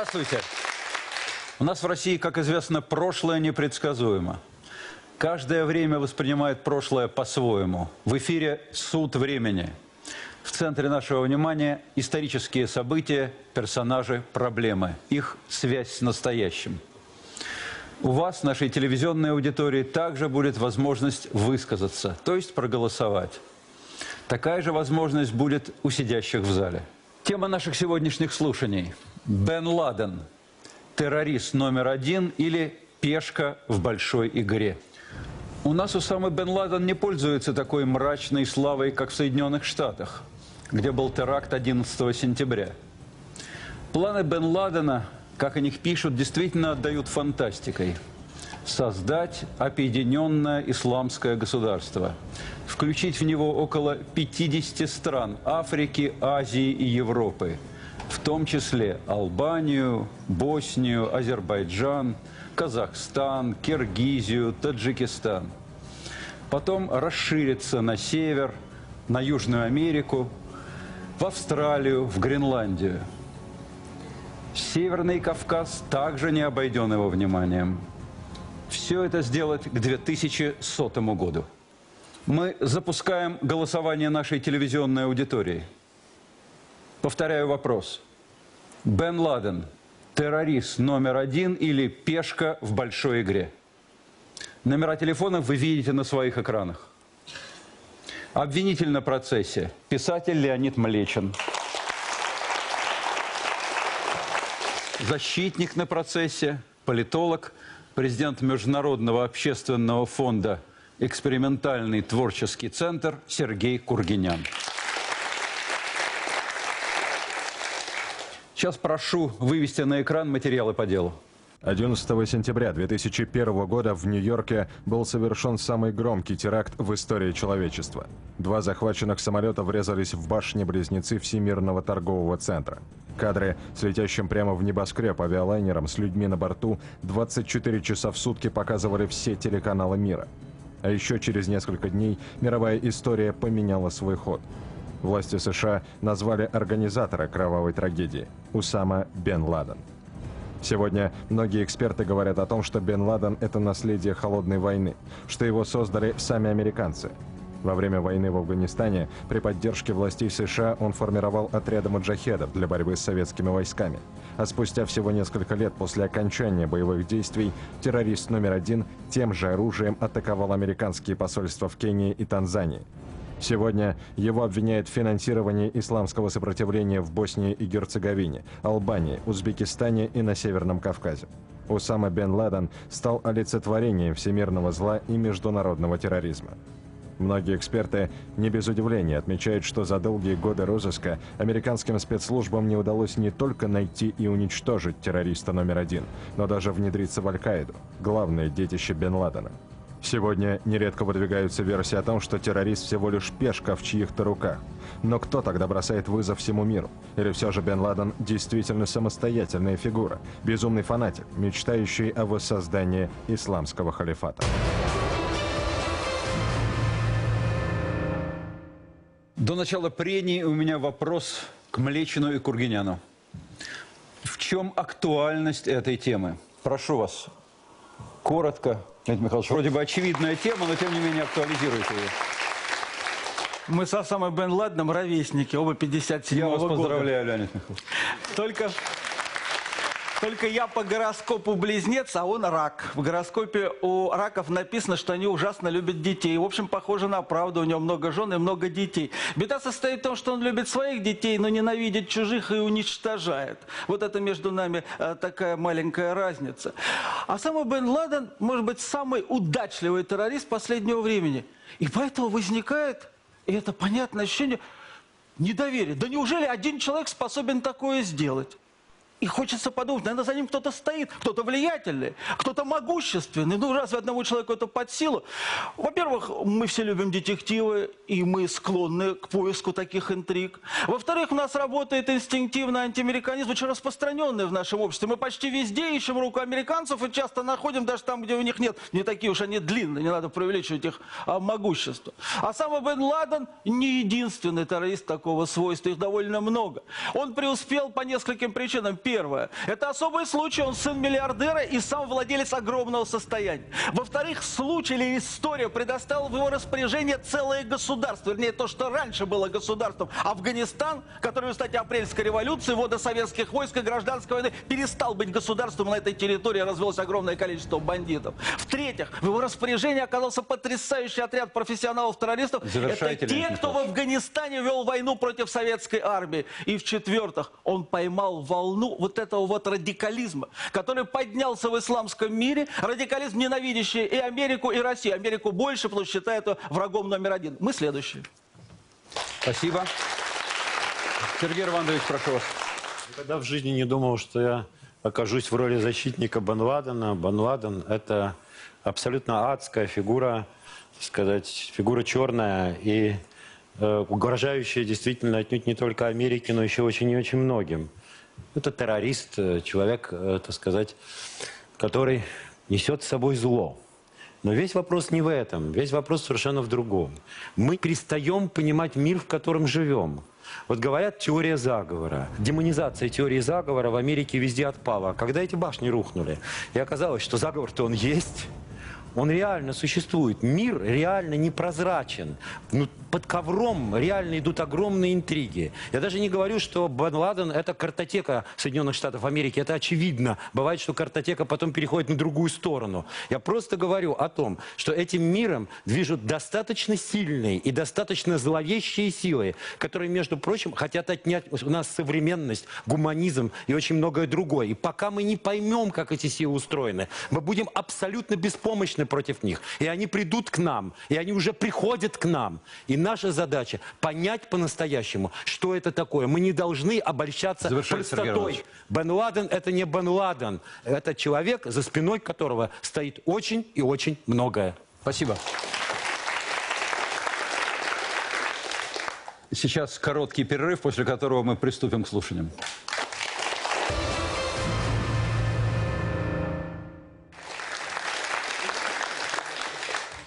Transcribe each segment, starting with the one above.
Здравствуйте. У нас в России, как известно, прошлое непредсказуемо. Каждое время воспринимает прошлое по-своему. В эфире «Суд времени». В центре нашего внимания исторические события, персонажи, проблемы, их связь с настоящим. У вас, нашей телевизионной аудитории, также будет возможность высказаться, то есть проголосовать. Такая же возможность будет у сидящих в зале. Тема наших сегодняшних слушаний – Бен Ладен, террорист номер один или пешка в большой игре. У нас Усама Бен Ладен не пользуется такой мрачной славой, как в Соединенных Штатах, где был теракт 11 сентября. Планы Бен Ладена, как о них пишут, действительно отдают фантастикой. Создать объединенное исламское государство. Включить в него около 50 стран Африки, Азии и Европы. В том числе Албанию, Боснию, Азербайджан, Казахстан, Киргизию, Таджикистан. Потом расшириться на север, на Южную Америку, в Австралию, в Гренландию. Северный Кавказ также не обойден его вниманием. Все это сделать к 2100 году. Мы запускаем голосование нашей телевизионной аудитории. Повторяю вопрос. Бен Ладен – террорист номер один или пешка в большой игре? Номера телефонов вы видите на своих экранах. Обвинитель на процессе – писатель Леонид Млечин. Защитник на процессе – политолог, президент Международного общественного фонда «Экспериментальный творческий центр» Сергей Кургинян. Сейчас прошу вывести на экран материалы по делу. 11 сентября 2001 года в Нью-Йорке был совершен самый громкий теракт в истории человечества. Два захваченных самолета врезались в башни-близнецы Всемирного торгового центра. Кадры с летящим прямо в небоскреб авиалайнером с людьми на борту 24 часа в сутки показывали все телеканалы мира. А еще через несколько дней мировая история поменяла свой ход. Власти США назвали организатора кровавой трагедии – Усама Бен Ладен. Сегодня многие эксперты говорят о том, что Бен Ладен – это наследие холодной войны, что его создали сами американцы. Во время войны в Афганистане при поддержке властей США он формировал отряды маджахедов для борьбы с советскими войсками. А спустя всего несколько лет после окончания боевых действий террорист номер один тем же оружием атаковал американские посольства в Кении и Танзании. Сегодня его обвиняют в финансировании исламского сопротивления в Боснии и Герцеговине, Албании, Узбекистане и на Северном Кавказе. Усама бен Ладен стал олицетворением всемирного зла и международного терроризма. Многие эксперты не без удивления отмечают, что за долгие годы розыска американским спецслужбам не удалось не только найти и уничтожить террориста номер один, но даже внедриться в Аль-Каиду, главное детище Бен Ладена. Сегодня нередко выдвигаются версии о том, что террорист всего лишь пешка в чьих-то руках. Но кто тогда бросает вызов всему миру? Или все же Бен Ладен действительно самостоятельная фигура, безумный фанатик, мечтающий о воссоздании исламского халифата? До начала прений у меня вопрос к Млечину и Кургиняну. В чем актуальность этой темы? Прошу вас, коротко. Леонид Михайлович, вроде бы очевидная тема, но тем не менее актуализируйте ее. Мы со самой Бен Ладеном ровесники, оба 57 Я вас поздравляю, Леонид Михайлович. Только, только я по гороскопу близнец, а он рак. В гороскопе у раков написано, что они ужасно любят детей. В общем, похоже на правду. У него много жен и много детей. Беда состоит в том, что он любит своих детей, но ненавидит чужих и уничтожает. Вот это между нами э, такая маленькая разница. А самый Бен Ладен, может быть, самый удачливый террорист последнего времени. И поэтому возникает, и это понятное ощущение, недоверие. Да неужели один человек способен такое сделать? И хочется подумать, наверное, за ним кто-то стоит, кто-то влиятельный, кто-то могущественный. Ну, разве одному человеку это под силу? Во-первых, мы все любим детективы, и мы склонны к поиску таких интриг. Во-вторых, у нас работает инстинктивный антиамериканизм, очень распространенный в нашем обществе. Мы почти везде ищем руку американцев и часто находим даже там, где у них нет. Не такие уж они длинные, не надо преувеличивать их а, могущество. А сам Бен Ладен не единственный террорист такого свойства, их довольно много. Он преуспел по нескольким причинам. Первое. Это особый случай, он сын миллиардера и сам владелец огромного состояния. Во-вторых, случай или история предоставил в его распоряжение целое государство, вернее, то, что раньше было государством. Афганистан, который, кстати, апрельской революции, ввода советских войск и гражданской войны, перестал быть государством. На этой территории развелось огромное количество бандитов. В-третьих, в его распоряжении оказался потрясающий отряд профессионалов-террористов. Это те, кто в Афганистане вел войну против советской армии. И в-четвертых, он поймал волну вот этого вот радикализма, который поднялся в исламском мире. Радикализм, ненавидящий и Америку, и Россию. Америку больше, потому что считает ее врагом номер один. Мы следующие. Спасибо. Сергей Иванович, прошу вас. Никогда в жизни не думал, что я окажусь в роли защитника Бен Ладена. Бен Ладен – это абсолютно адская фигура, так сказать, фигура черная и э, угрожающая действительно отнюдь не только Америке, но еще очень и очень многим. Это террорист, э, человек, э, так сказать, который несет с собой зло. Но весь вопрос не в этом, весь вопрос совершенно в другом. Мы перестаем понимать мир, в котором живем. Вот говорят теория заговора. Демонизация теории заговора в Америке везде отпала. Когда эти башни рухнули, и оказалось, что заговор-то он есть, он реально существует. Мир реально непрозрачен. Ну, под ковром реально идут огромные интриги. Я даже не говорю, что Бен Ладен – это картотека Соединенных Штатов Америки. Это очевидно. Бывает, что картотека потом переходит на другую сторону. Я просто говорю о том, что этим миром движут достаточно сильные и достаточно зловещие силы, которые, между прочим, хотят отнять у нас современность, гуманизм и очень многое другое. И пока мы не поймем, как эти силы устроены, мы будем абсолютно беспомощны против них. И они придут к нам, и они уже приходят к нам. И наша задача понять по-настоящему, что это такое. Мы не должны обольщаться Завершайте, Сергей простотой. Бен Ладен – это не Бен Ладен. Это человек, за спиной которого стоит очень и очень многое. Спасибо. Сейчас короткий перерыв, после которого мы приступим к слушаниям.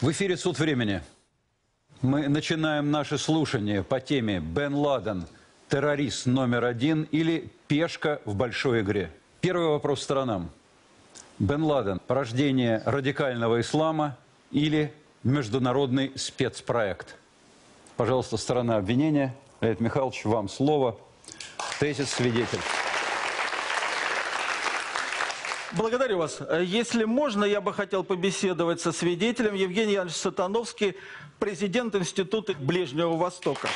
В эфире «Суд времени». Мы начинаем наше слушание по теме «Бен Ладен. Террорист номер один или пешка в большой игре?» Первый вопрос сторонам. Бен Ладен – порождение радикального ислама или международный спецпроект? Пожалуйста, сторона обвинения. Леонид Михайлович, вам слово. Тезис свидетель. Благодарю вас. Если можно, я бы хотел побеседовать со свидетелем Евгений Янович Сатановский, президент Института Ближнего Востока.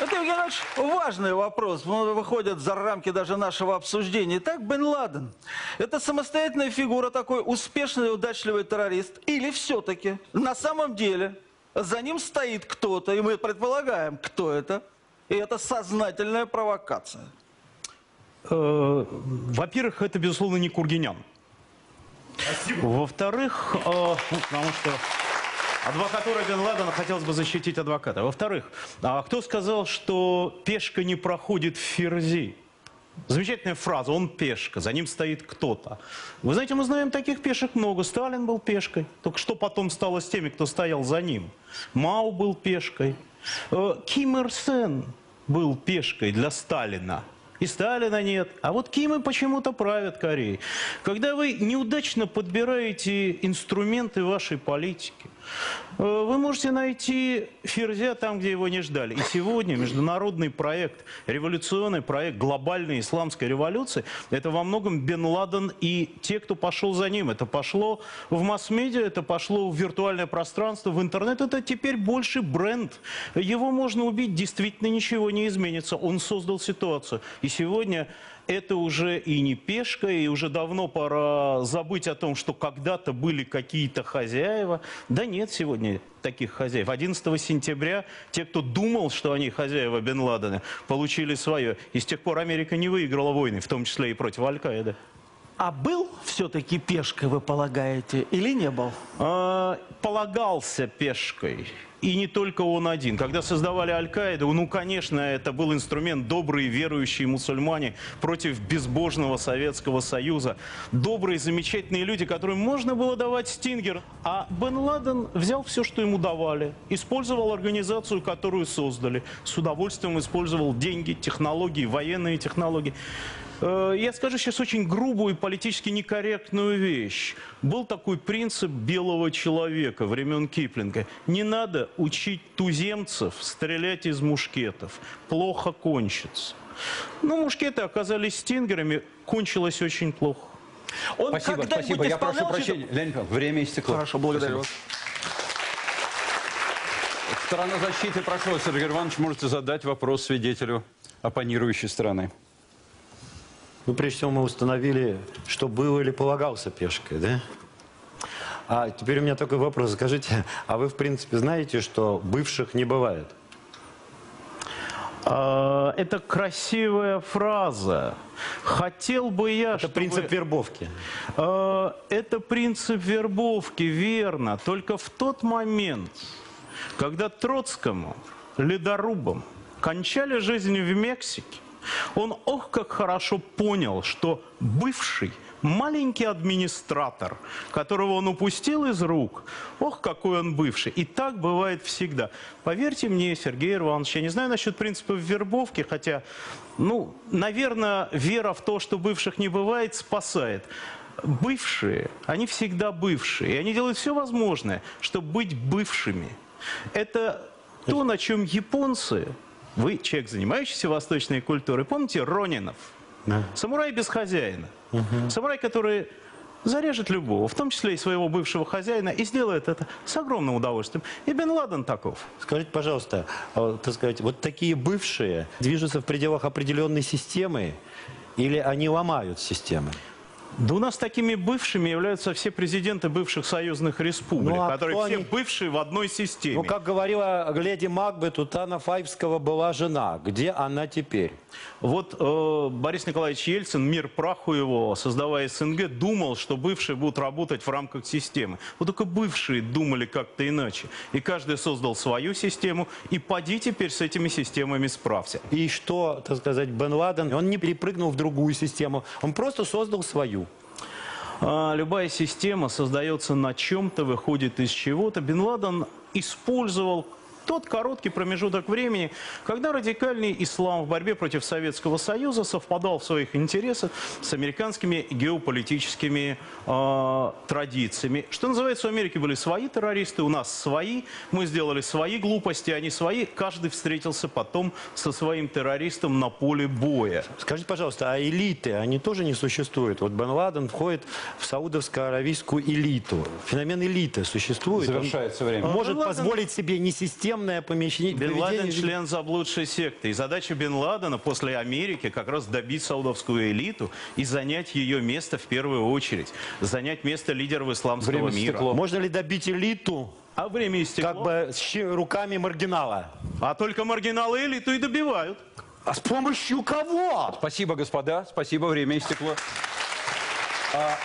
Это, Евгений Иванович, важный вопрос. Он выходит за рамки даже нашего обсуждения. Итак, Бен Ладен. Это самостоятельная фигура, такой успешный и удачливый террорист. Или все-таки на самом деле за ним стоит кто-то, и мы предполагаем, кто это. И это сознательная провокация. Э, Во-первых, это, безусловно, не Кургинян. Во-вторых, э, ну, потому что адвокатура Бен Ладена хотелось бы защитить адвоката. Во-вторых, а кто сказал, что пешка не проходит в Ферзи? Замечательная фраза, он пешка, за ним стоит кто-то. Вы знаете, мы знаем таких пешек много. Сталин был пешкой. Только что потом стало с теми, кто стоял за ним? Мао был пешкой. Э, Ким Ир Сен был пешкой для Сталина. И Сталина нет. А вот Кимы почему-то правят Кореей. Когда вы неудачно подбираете инструменты вашей политики, э, вы можете найти ферзя там, где его не ждали. И сегодня международный проект, революционный проект глобальной исламской революции, это во многом Бен Ладен и те, кто пошел за ним. Это пошло в масс-медиа, это пошло в виртуальное пространство, в интернет. Это теперь больше бренд. Его можно убить, действительно ничего не изменится. Он создал ситуацию. И сегодня это уже и не пешка, и уже давно пора забыть о том, что когда-то были какие-то хозяева. Да нет сегодня таких хозяев. 11 сентября те, кто думал, что они хозяева Бен Ладена, получили свое. И с тех пор Америка не выиграла войны, в том числе и против Аль-Каиды. А был все-таки пешкой, вы полагаете, или не был? А, полагался пешкой. И не только он один. Когда создавали Аль-Каиду, ну, конечно, это был инструмент добрые верующие мусульмане против безбожного Советского Союза. Добрые, замечательные люди, которым можно было давать стингер. А Бен Ладен взял все, что ему давали, использовал организацию, которую создали. С удовольствием использовал деньги, технологии, военные технологии. Э, Я скажу сейчас очень грубую и политически некорректную вещь. Был такой принцип белого человека времен Киплинга. Не надо учить туземцев стрелять из мушкетов. Плохо кончится. Ну, мушкеты оказались стингерами, кончилось очень плохо. Он Спасибо, спасибо. Я прошу прощения. Леонид Павлович, время истекло. Хорошо, благодарю Спасибо. вас. Сторона защиты, прошу вас, Сергей Иванович, можете задать вопрос свидетелю оппонирующей стороны. Ну, прежде всего, мы установили, что был или полагался пешкой, да? А теперь у меня такой вопрос. Скажите, а вы, в принципе, знаете, что бывших не бывает? А, Это красивая фраза. Хотел бы я, Это чтобы... принцип вербовки. Э, Это принцип вербовки, верно. Только в тот момент, когда Троцкому, ледорубам, кончали жизнь в Мексике, он, ох, как хорошо понял, что бывший маленький администратор, которого он упустил из рук, ох, какой он бывший. И так бывает всегда. Поверьте мне, Сергей Иванович, я не знаю насчет принципов вербовки, хотя, ну, наверное, вера в то, что бывших не бывает, спасает. Бывшие, они всегда бывшие, и они делают все возможное, чтобы быть бывшими. Это то, на чем японцы, вы человек, занимающийся восточной культурой, помните Ронинов? Да. Самурай без хозяина. Самурай, который зарежет любого, в том числе и своего бывшего хозяина, и сделает это с огромным удовольствием. И Бен Ладен таков. Скажите, пожалуйста, а, так сказать, вот такие бывшие движутся в пределах определенной системы или они ломают системы? Да у нас такими бывшими являются все президенты бывших союзных республик, Ну, а которые все они? бывшие в одной системе. Ну, как говорила леди Макбет, у Тана Файвского была жена. Где она теперь? Вот э, Борис Николаевич Ельцин, мир праху его, создавая СНГ, думал, что бывшие будут работать в рамках системы. Вот только бывшие думали как-то иначе. И каждый создал свою систему, и поди теперь с этими системами справься. И что, так сказать, Бен Ладен, он не перепрыгнул в другую систему, он просто создал свою. А, любая система создается на чем-то, выходит из чего-то. Бен Ладен использовал тот короткий промежуток времени, когда радикальный ислам в борьбе против Советского Союза совпадал в своих интересах с американскими геополитическими а, традициями. Что называется, у Америки были свои террористы, у нас свои. Мы сделали свои глупости, они свои. Каждый встретился потом со своим террористом на поле боя. Скажите, пожалуйста, а элиты, они тоже не существуют? Вот Бен Ладен входит в саудовско-аравийскую элиту. Феномен элиты существует? Он Завершается время. может Бен Ладен- позволить себе несистемное помещение, Бен Ладен член заблудшей секты. И задача Бен Ладена после Америки как раз добить саудовскую элиту и занять ее место в первую очередь. Занять место лидеров исламского Время мира. стекло. Можно ли добить элиту А время истекло. как бы с руками маргинала? А только маргиналы элиту и добивают. А с помощью кого? Спасибо, господа. Спасибо, время истекло. А,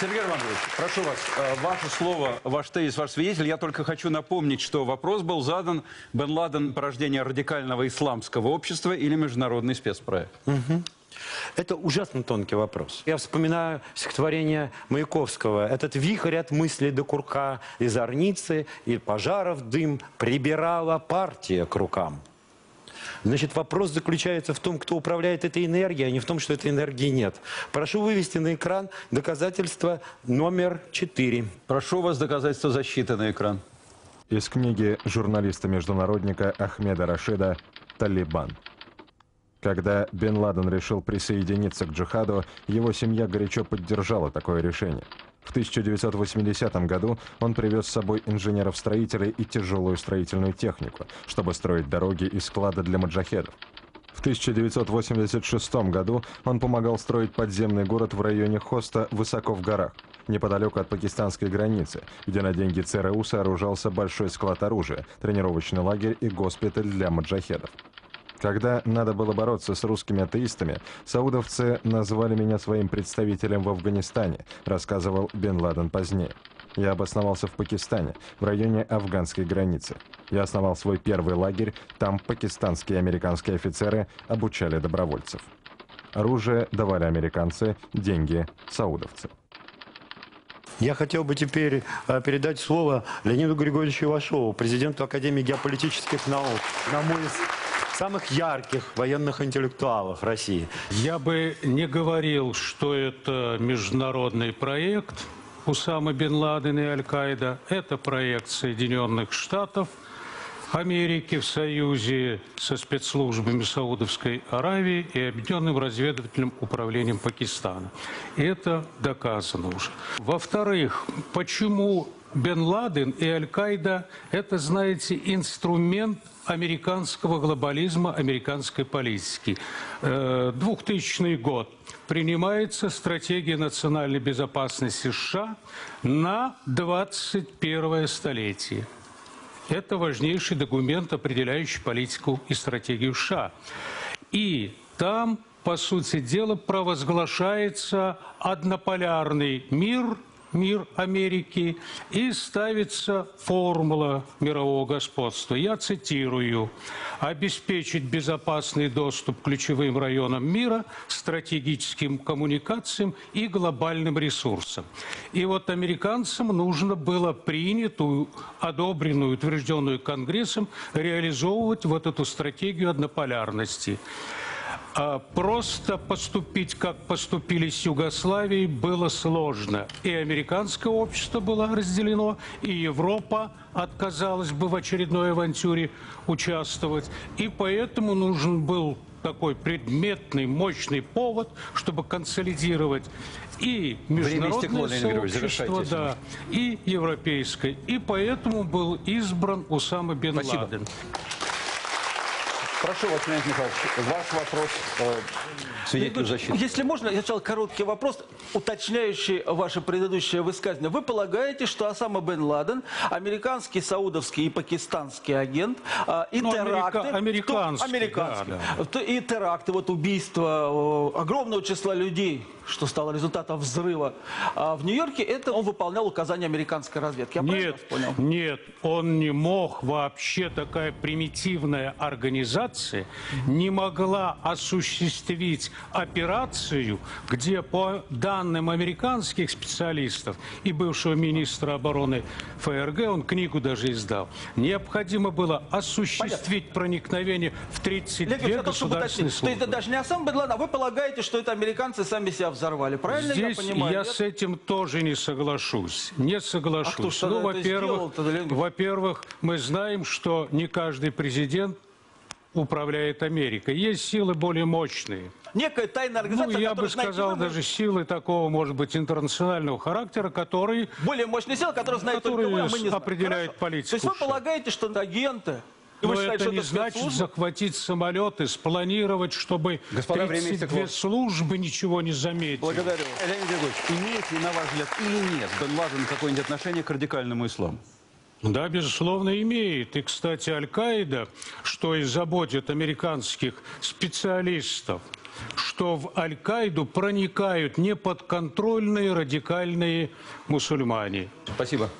Сергей Иванович, прошу вас, э, ваше слово, ваш тезис, ваш свидетель. Я только хочу напомнить, что вопрос был задан Бен Ладен порождение радикального исламского общества или международный спецпроект. Это ужасно тонкий вопрос. Я вспоминаю стихотворение Маяковского. Этот вихрь от мысли до курка из орницы и пожаров дым прибирала партия к рукам. Значит, вопрос заключается в том, кто управляет этой энергией, а не в том, что этой энергии нет. Прошу вывести на экран доказательство номер четыре. Прошу вас доказательства защиты на экран. Из книги журналиста-международника Ахмеда Рашида «Талибан». Когда Бен Ладен решил присоединиться к джихаду, его семья горячо поддержала такое решение. В 1980 году он привез с собой инженеров-строителей и тяжелую строительную технику, чтобы строить дороги и склады для маджахедов. В 1986 году он помогал строить подземный город в районе Хоста высоко в горах, неподалеку от пакистанской границы, где на деньги ЦРУ сооружался большой склад оружия, тренировочный лагерь и госпиталь для маджахедов. Когда надо было бороться с русскими атеистами, саудовцы назвали меня своим представителем в Афганистане, рассказывал Бен Ладен позднее. Я обосновался в Пакистане, в районе афганской границы. Я основал свой первый лагерь, там пакистанские и американские офицеры обучали добровольцев. Оружие давали американцы, деньги – саудовцы. Я хотел бы теперь э, передать слово Леониду Григорьевичу Ивашову, президенту Академии геополитических наук, одному из самых ярких военных интеллектуалов России. Я бы не говорил, что это международный проект Усама бен Ладен и Аль-Каида. Это проект Соединенных Штатов Америки в союзе со спецслужбами Саудовской Аравии и Объединенным разведывательным управлением Пакистана. И это доказано уже. Во-вторых, почему Бен Ладен и Аль-Каида – это, знаете, инструмент американского глобализма, американской политики. Э, 2000 год. Принимается стратегия национальной безопасности США на 21 столетие. Это важнейший документ, определяющий политику и стратегию США. И там, по сути дела, провозглашается однополярный мир, мир Америки, и ставится формула мирового господства. Я цитирую. «Обеспечить безопасный доступ к ключевым районам мира, стратегическим коммуникациям и глобальным ресурсам». И вот американцам нужно было принятую, одобренную, утвержденную Конгрессом реализовывать вот эту стратегию однополярности. А Просто поступить, как поступили с Югославией, было сложно. И американское общество было разделено, и Европа отказалась бы в очередной авантюре участвовать. И поэтому нужен был такой предметный, мощный повод, чтобы консолидировать и международное Григорьевич, сообщество, да, и европейское. И поэтому был избран Усама бен Спасибо. Ладен. Прошу вас, Леонид Михайлович, ваш вопрос э, свидетелю защиты. Если можно, я сначала короткий вопрос, уточняющий ваше предыдущее высказывание. Вы полагаете, что Осама бен Ладен, американский, саудовский и пакистанский агент, а, и Ну, теракты... америка- американский, то- американский. да, То- И теракты, вот убийство огромного числа людей, что стало результатом взрыва а, в Нью-Йорке, это он выполнял указания американской разведки. Я Нет, понял? нет, он не мог вообще, такая примитивная организация не могла осуществить операцию, где по данным американских специалистов и бывшего министра обороны ФРГ, он книгу даже издал, необходимо было осуществить проникновение в 32 Леонид государственные уточнить. То есть это службы. даже не Осама бен Ладен, а вы полагаете, что это американцы сами себя взорвали. Правильно Здесь я понимаю? я нет? с этим тоже не соглашусь. Не соглашусь. А кто ж ну, во-первых, во-первых, мы знаем, что не каждый президент управляет Америкой. Есть силы более мощные. Некая тайная Ну, организация, я бы сказал, именно даже силы такого, может быть, интернационального характера, которые более мощная сила, которая знает только Которые вы, а мы не знаем. определяют Хорошо. политику То есть вы полагаете, что это агенты? Но считаете, это не значит спецслужбы? захватить самолеты, спланировать, чтобы Господа, время 32 истекло. службы ничего не заметили. Благодарю. Леонид Григорьевич, имеет ли, на ваш взгляд, или нет Бен Ладен какое-нибудь отношение к радикальному исламу? Да, безусловно, имеет. И, кстати, Аль-Каида, что и заботит американских специалистов, что в Аль-Каиду проникают неподконтрольные радикальные мусульмане. Спасибо.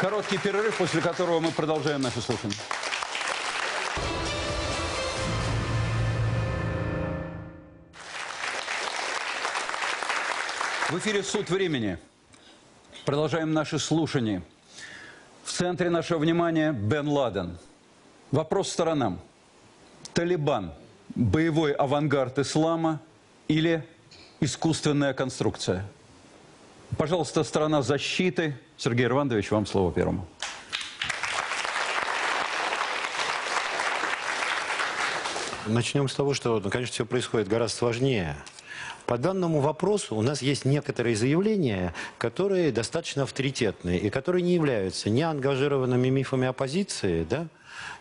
Короткий перерыв, после которого мы продолжаем наше слушание. В эфире «Суд времени». Продолжаем наше слушание. В центре нашего внимания Бен Ладен. Вопрос сторонам. Талибан – боевой авангард ислама или искусственная конструкция? Пожалуйста, сторона защиты. Сергей Ирванович, вам слово первому. Начнем с того, что, ну, конечно, все происходит гораздо сложнее. По данному вопросу у нас есть некоторые заявления, которые достаточно авторитетные и которые не являются ни ангажированными мифами оппозиции, да,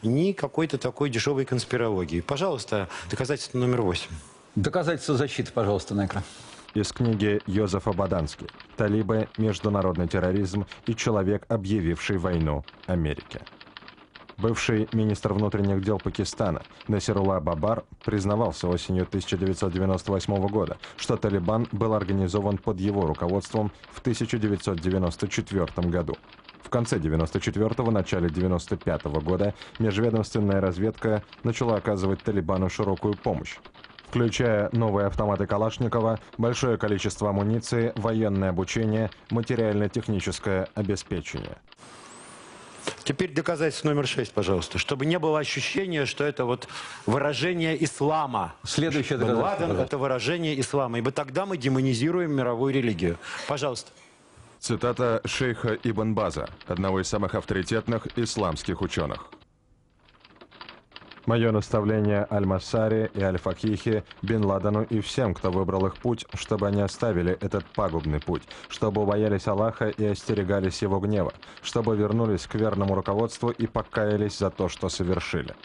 ни какой-то такой дешевой конспирологией. Пожалуйста, доказательство номер восемь. Доказательства защиты, пожалуйста, на экран. Из книги Йозефа Бадански «Талибы. Международный терроризм и человек, объявивший войну Америке». Бывший министр внутренних дел Пакистана Насирула Бабар признавался осенью 1998 года, что Талибан был организован под его руководством в 1994 году. В конце 94-го, начале 95 -го года межведомственная разведка начала оказывать Талибану широкую помощь включая новые автоматы Калашникова, большое количество амуниции, военное обучение, материально-техническое обеспечение. Теперь доказательство номер шесть, пожалуйста, чтобы не было ощущения, что это вот выражение ислама. Следующее доказательство, Ладен это выражение ислама, ибо тогда мы демонизируем мировую религию. Пожалуйста. Цитата шейха Ибн База, одного из самых авторитетных исламских ученых. Мое наставление Аль-Массари и Аль-Факихе, Бен Ладену и всем, кто выбрал их путь, чтобы они оставили этот пагубный путь, чтобы боялись Аллаха и остерегались его гнева, чтобы вернулись к верному руководству и покаялись за то, что совершили.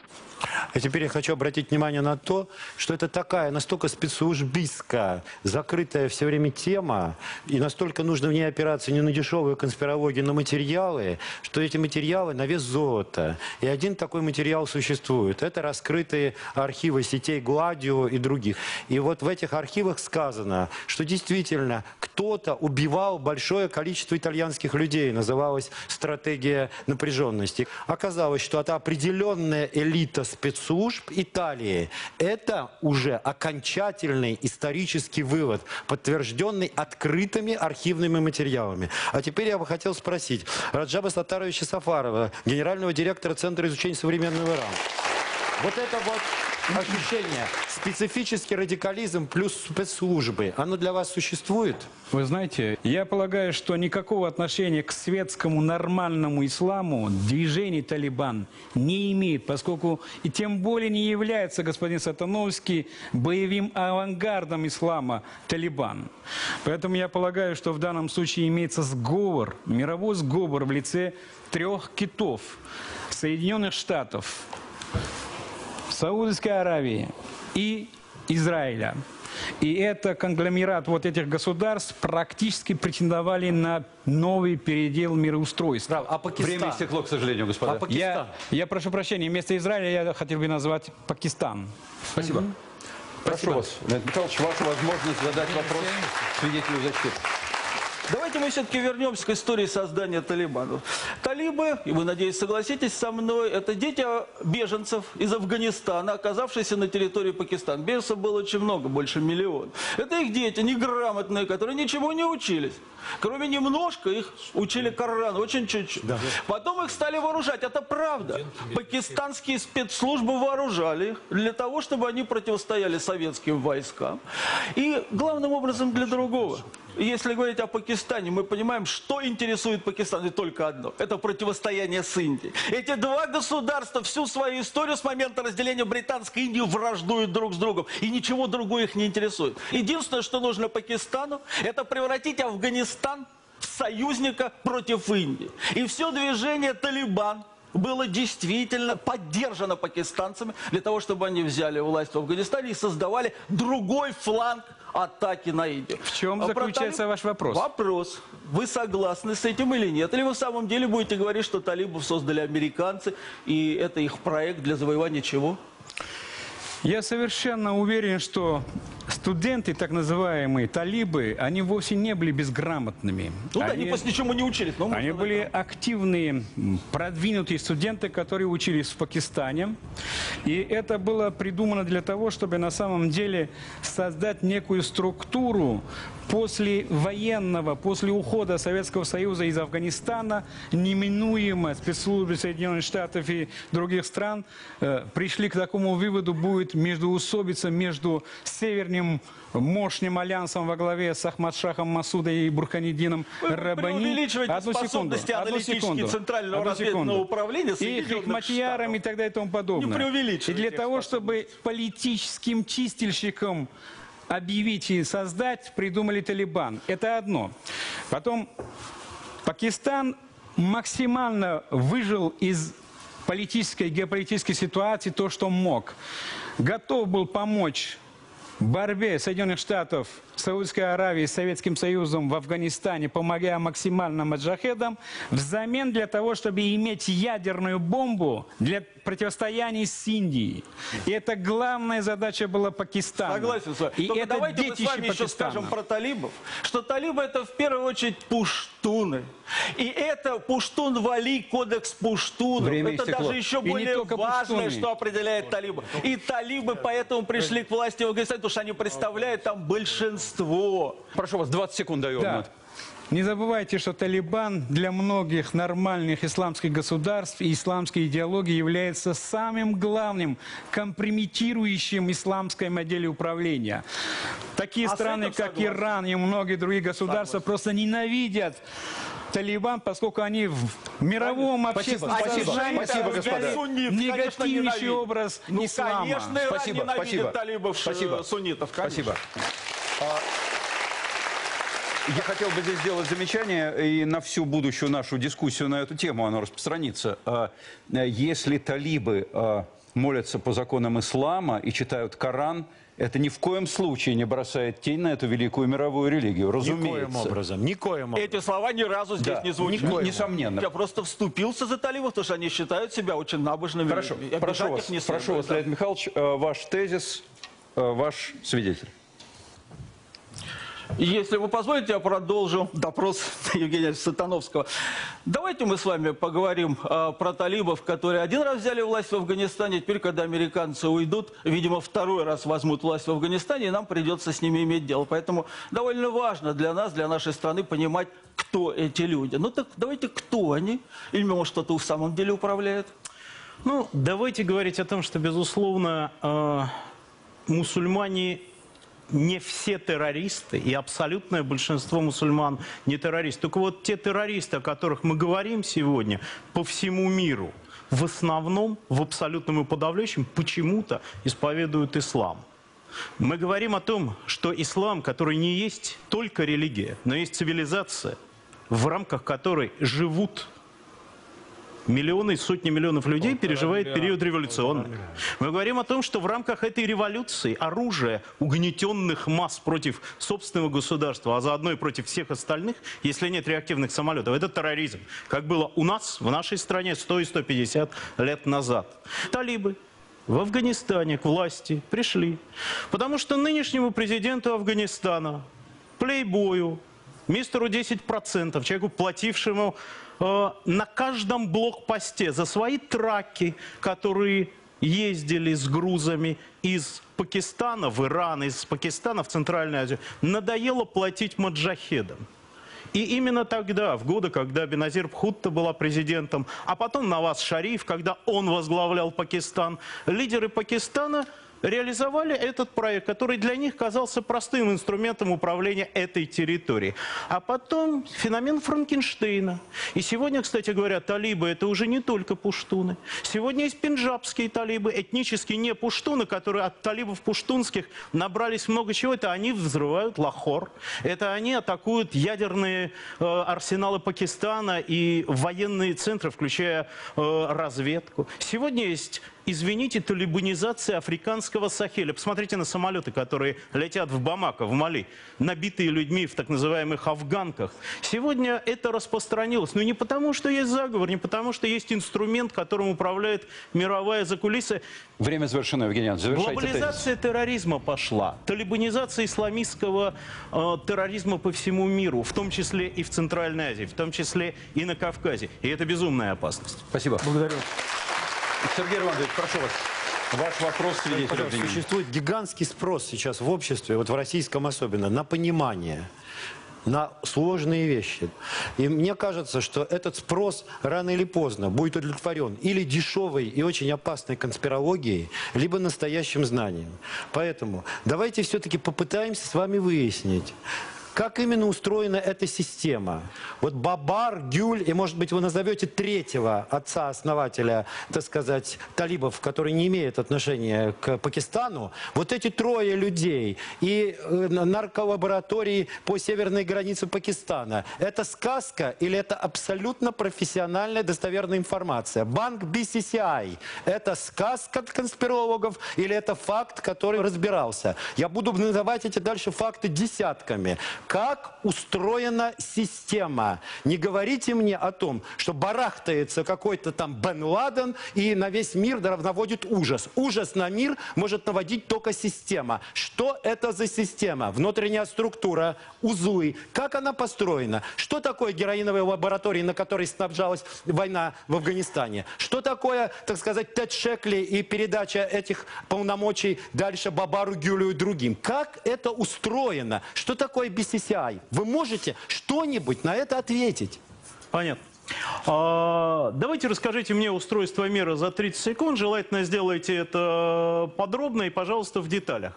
А теперь я хочу обратить внимание на то, что это такая настолько спецслужбистская, закрытая все время тема, и настолько нужно в ней опираться не на дешевую конспирологию, на материалы, что эти материалы на вес золота. И один такой материал существует. Это раскрытые архивы сетей Гладио и других. И вот в этих архивах сказано, что действительно кто-то убивал большое количество итальянских людей. Называлась стратегия напряженности. Оказалось, что это определенная элита спецслужб Италии. Это уже окончательный исторический вывод, подтвержденный открытыми архивными материалами. А теперь я бы хотел спросить Раджаба Сатаровича Сафарова, генерального директора Центра изучения современного Ирана. Вот это вот ощущение, специфический радикализм плюс спецслужбы, оно для вас существует? Вы знаете, я полагаю, что никакого отношения к светскому нормальному исламу движение Талибан не имеет, поскольку и тем более не является господин Сатановский боевым авангардом ислама Талибан. Поэтому я полагаю, что в данном случае имеется сговор, мировой сговор в лице трех китов Соединенных Штатов, Саудовской Аравии и Израиля. И это конгломерат вот этих государств практически претендовали на новый передел мироустройства. А Пакистан? Время истекло, к сожалению, господа. А Пакистан? Я, я прошу прощения, вместо Израиля я хотел бы назвать Пакистан. Спасибо. Прошу вас, Леонид Михайлович, ваша возможность задать вопрос свидетелю защиты. Давайте мы все-таки вернемся к истории создания Талибанов. Талибы, и вы, надеюсь, согласитесь со мной, это дети беженцев из Афганистана, оказавшиеся на территории Пакистана. Беженцев было очень много, больше миллиона. Это их дети, неграмотные, которые ничего не учились. Кроме немножко их учили Корану, очень чуть-чуть. Потом их стали вооружать, это правда. Пакистанские спецслужбы вооружали их для того, чтобы они противостояли советским войскам. И главным образом для другого. Если говорить о Пакистане, мы понимаем, что интересует Пакистан, и только одно. Это противостояние с Индией. Эти два государства всю свою историю с момента разделения Британской Индии враждуют друг с другом. И ничего другое их не интересует. Единственное, что нужно Пакистану, это превратить Афганистан в союзника против Индии. И все движение Талибан было действительно поддержано пакистанцами для того, чтобы они взяли власть в Афганистане и создавали другой фланг атаки на Индию. В чем А заключается талиб- ваш вопрос? Вопрос. Вы согласны с этим или нет? Или вы в самом деле будете говорить, что талибов создали американцы, и это их проект для завоевания чего? Я совершенно уверен, что студенты, так называемые талибы, они вовсе не были безграмотными. Ну да, они просто ничему не учились. но, Они были активные, м, продвинутые студенты, которые учились в Пакистане. И это было придумано для того, чтобы на самом деле создать некую структуру после военного, после ухода Советского Союза из Афганистана, неминуемо спецслужбы Соединенных Штатов и других стран э, пришли к такому выводу, будет междуусобица между Северным мощным альянсом во главе с Ахмадшахом Масудой и Бурханидином Вы Рабани. Одну секунду, одну секунду, Центрального одну секунду. управления И Хикматьяром и так далее и тому подобное. Не преувеличивайте И для того, чтобы политическим чистильщиком объявить и создать, придумали Талибан. Это одно. Потом Пакистан максимально выжил из политической и геополитической ситуации то, что мог. Готов был помочь борьбе Соединенных Штатов, Саудовской Аравии, Советским Союзом в Афганистане, помогая максимально маджахедам, взамен для того, чтобы иметь ядерную бомбу для противостояния с Индией. И это главная задача была Пакистана. Согласен с вами. И Только это давайте мы с вами еще Пакистана. скажем про талибов, что талибы это в первую очередь пуштуны. И это пуштун вали, кодекс пуштунов. Время это истекло. даже еще И более важное, пуштуны. что определяет талибы. И талибы поэтому пришли к власти в Афганистане, потому что они представляют там большинство. Прошу вас, 20 секунд даю. Да. Не забывайте, что Талибан для многих нормальных исламских государств и исламской идеологии является самым главным компрометирующим исламской модели управления. Такие А страны, как согласен. Иран и многие другие государства, просто ненавидят Талибан, поскольку они в мировом Спасибо, общественном спасибо, спасибо, господа. Суннит, негативнейший образ Ну, ислама. конечно, Спасибо, ненавидит спасибо. талибов, Спасибо. э, суннитов. конечно. Спасибо. А, Я хотел бы здесь сделать замечание, и на всю будущую нашу дискуссию на эту тему оно распространится. А, Если талибы а, молятся по законам ислама и читают Коран, это ни в коем случае не бросает тень на эту великую мировую религию, Никоим разумеется. образом, никоим образом. Эти слова ни разу здесь Да, не звучат. никоим. Несомненно. Я просто вступился за талибов, потому что они считают себя очень набожными Хорошо, прошу вас, не прошу вас. Леонид Михайлович, э, ваш тезис, ваш свидетель. Если вы позволите, я продолжу допрос Евгения Сатановского. Давайте мы с вами поговорим э, про талибов, которые один раз взяли власть в Афганистане, теперь, когда американцы уйдут, видимо, второй раз возьмут власть в Афганистане, и нам придется с ними иметь дело. Поэтому довольно важно для нас, для нашей страны понимать, кто эти люди. Ну так давайте, кто они? Или, может, кто-то в самом деле управляет? Ну, давайте говорить о том, что, безусловно, э, мусульмане не все террористы, и абсолютное большинство мусульман не террористы. Только вот те террористы, о которых мы говорим сегодня по всему миру, в основном, в абсолютном и подавляющем, почему-то исповедуют ислам. Мы говорим о том, что ислам, который не есть только религия, но есть цивилизация, в рамках которой живут Миллионы и сотни миллионов людей переживают период революционный. Мы говорим о том, что в рамках этой революции оружие угнетенных масс против собственного государства, а заодно и против всех остальных, если нет реактивных самолетов, это терроризм. Как было у нас, в нашей стране 100 и 150 лет назад. Талибы в Афганистане к власти пришли, потому что нынешнему президенту Афганистана, плейбою, мистеру 10%, человеку, платившему э, на каждом блокпосте за свои траки, которые ездили с грузами из Пакистана в Иран, из Пакистана в Центральную Азию, надоело платить маджахедам. И именно тогда, в годы, когда Беназир Бхутто была президентом, а потом Наваз Шариф, когда он возглавлял Пакистан, лидеры Пакистана реализовали этот проект, который для них казался простым инструментом управления этой территорией. А потом феномен Франкенштейна. И сегодня, кстати говоря, талибы это уже не только пуштуны. Сегодня есть пенджабские талибы, этнически не пуштуны, которые от талибов пуштунских набрались много чего. Это они взрывают Лахор, это они атакуют ядерные э, арсеналы Пакистана и военные центры, включая э, разведку. Сегодня есть извините, талибанизация африканского Сахеля. Посмотрите на самолеты, которые летят в Бамако, в Мали, набитые людьми в так называемых афганках. Сегодня это распространилось. Но не потому, что есть заговор, не потому, что есть инструмент, которым управляет мировая закулиса. Время завершено, Евгений. Завершайте тезис. Глобализация терроризма пошла. Талибанизация исламистского э, терроризма по всему миру, в том числе и в Центральной Азии, в том числе и на Кавказе. И это безумная опасность. Спасибо. Благодарю. Сергей Иванович, прошу вас. Ваш вопрос обвинения. Существует гигантский спрос сейчас в обществе, вот в российском особенно, на понимание на сложные вещи. И мне кажется, что этот спрос рано или поздно будет удовлетворен или дешевой и очень опасной конспирологией, либо настоящим знанием. Поэтому давайте все-таки попытаемся с вами выяснить, как именно устроена эта система. Вот Бабар, Гюль, и, может быть, вы назовете третьего отца-основателя, так сказать, талибов, который не имеет отношения к Пакистану. Вот эти трое людей и э, нарколаборатории по северной границе Пакистана. Это сказка или это абсолютно профессиональная достоверная информация? Банк BCCI – это сказка конспирологов или это факт, который разбирался? Я буду называть эти дальше факты десятками. Как устроена система? Не говорите мне о том, что барахтается какой-то там Бен Ладен и на весь мир наводит ужас. Ужас на мир может наводить только система. Что это за система? Внутренняя структура, узлы. Как она построена? Что такое героиновая лаборатория, на которой снабжалась война в Афганистане? Что такое, так сказать, Тед Шекли и передача этих полномочий дальше Бабару, Гюлю и другим? Как это устроено? Что такое BCCI? Вы можете что-нибудь на это ответить? Понятно. А, давайте расскажите мне устройство мира за 30 секунд. Желательно сделайте это подробно и, пожалуйста, в деталях.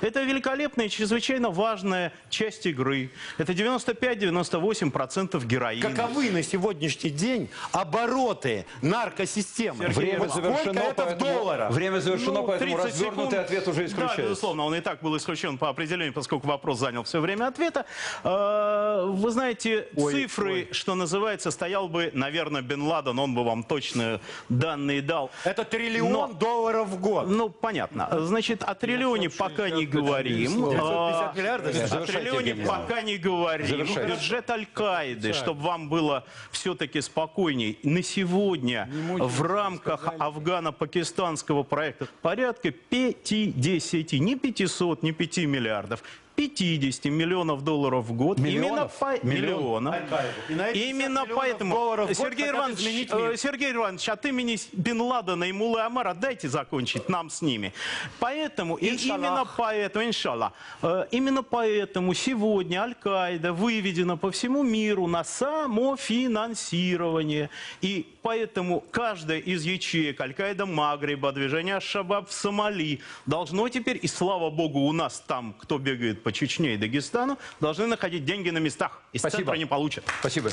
Это великолепная и чрезвычайно важная часть игры. Это 95-98% героина. Каковы на сегодняшний день обороты наркосистемы? Сергей, Время завершено, это в долларах? время завершено, Ну, поэтому 30 развернутый секунд. ответ уже Да, исключается. безусловно, он и так был исключен по определению, поскольку вопрос занял все время ответа. Э, Вы знаете, цифры, что называется, стоял бы, наверное, Бен Ладен, он бы вам точно данные дал. Это триллион Но- долларов в год. Ну, понятно. Значит, о триллионе пока не говорим. 950 миллиардов? О триллионе пока не говорим. Бюджет Аль-Каиды, чтобы вам было все-таки спокойней. На сегодня в рамках афгано-пакистанского проекта порядка 50, не 500, не 5 миллиардов, 50 миллионов долларов в год. Миллионов? Именно по... Миллион? Миллиона. И на эти 50 Именно миллионов поэтому, долларов Сергей Иванович, э. Сергей Иванович, от имени Бен Ладена и Мулы Амара дайте закончить нам с ними. Поэтому, и Иншаллах. именно поэтому, иншаллах, э, именно поэтому сегодня Аль-Каида выведена по всему миру на самофинансирование. И поэтому каждая из ячеек Аль-Каида Магриба, движение Шабаб в Сомали должно теперь, и слава богу, у нас там, кто бегает по Чечне и Дагестану, должны находить деньги на местах. Из Спасибо. центра не получат. Спасибо.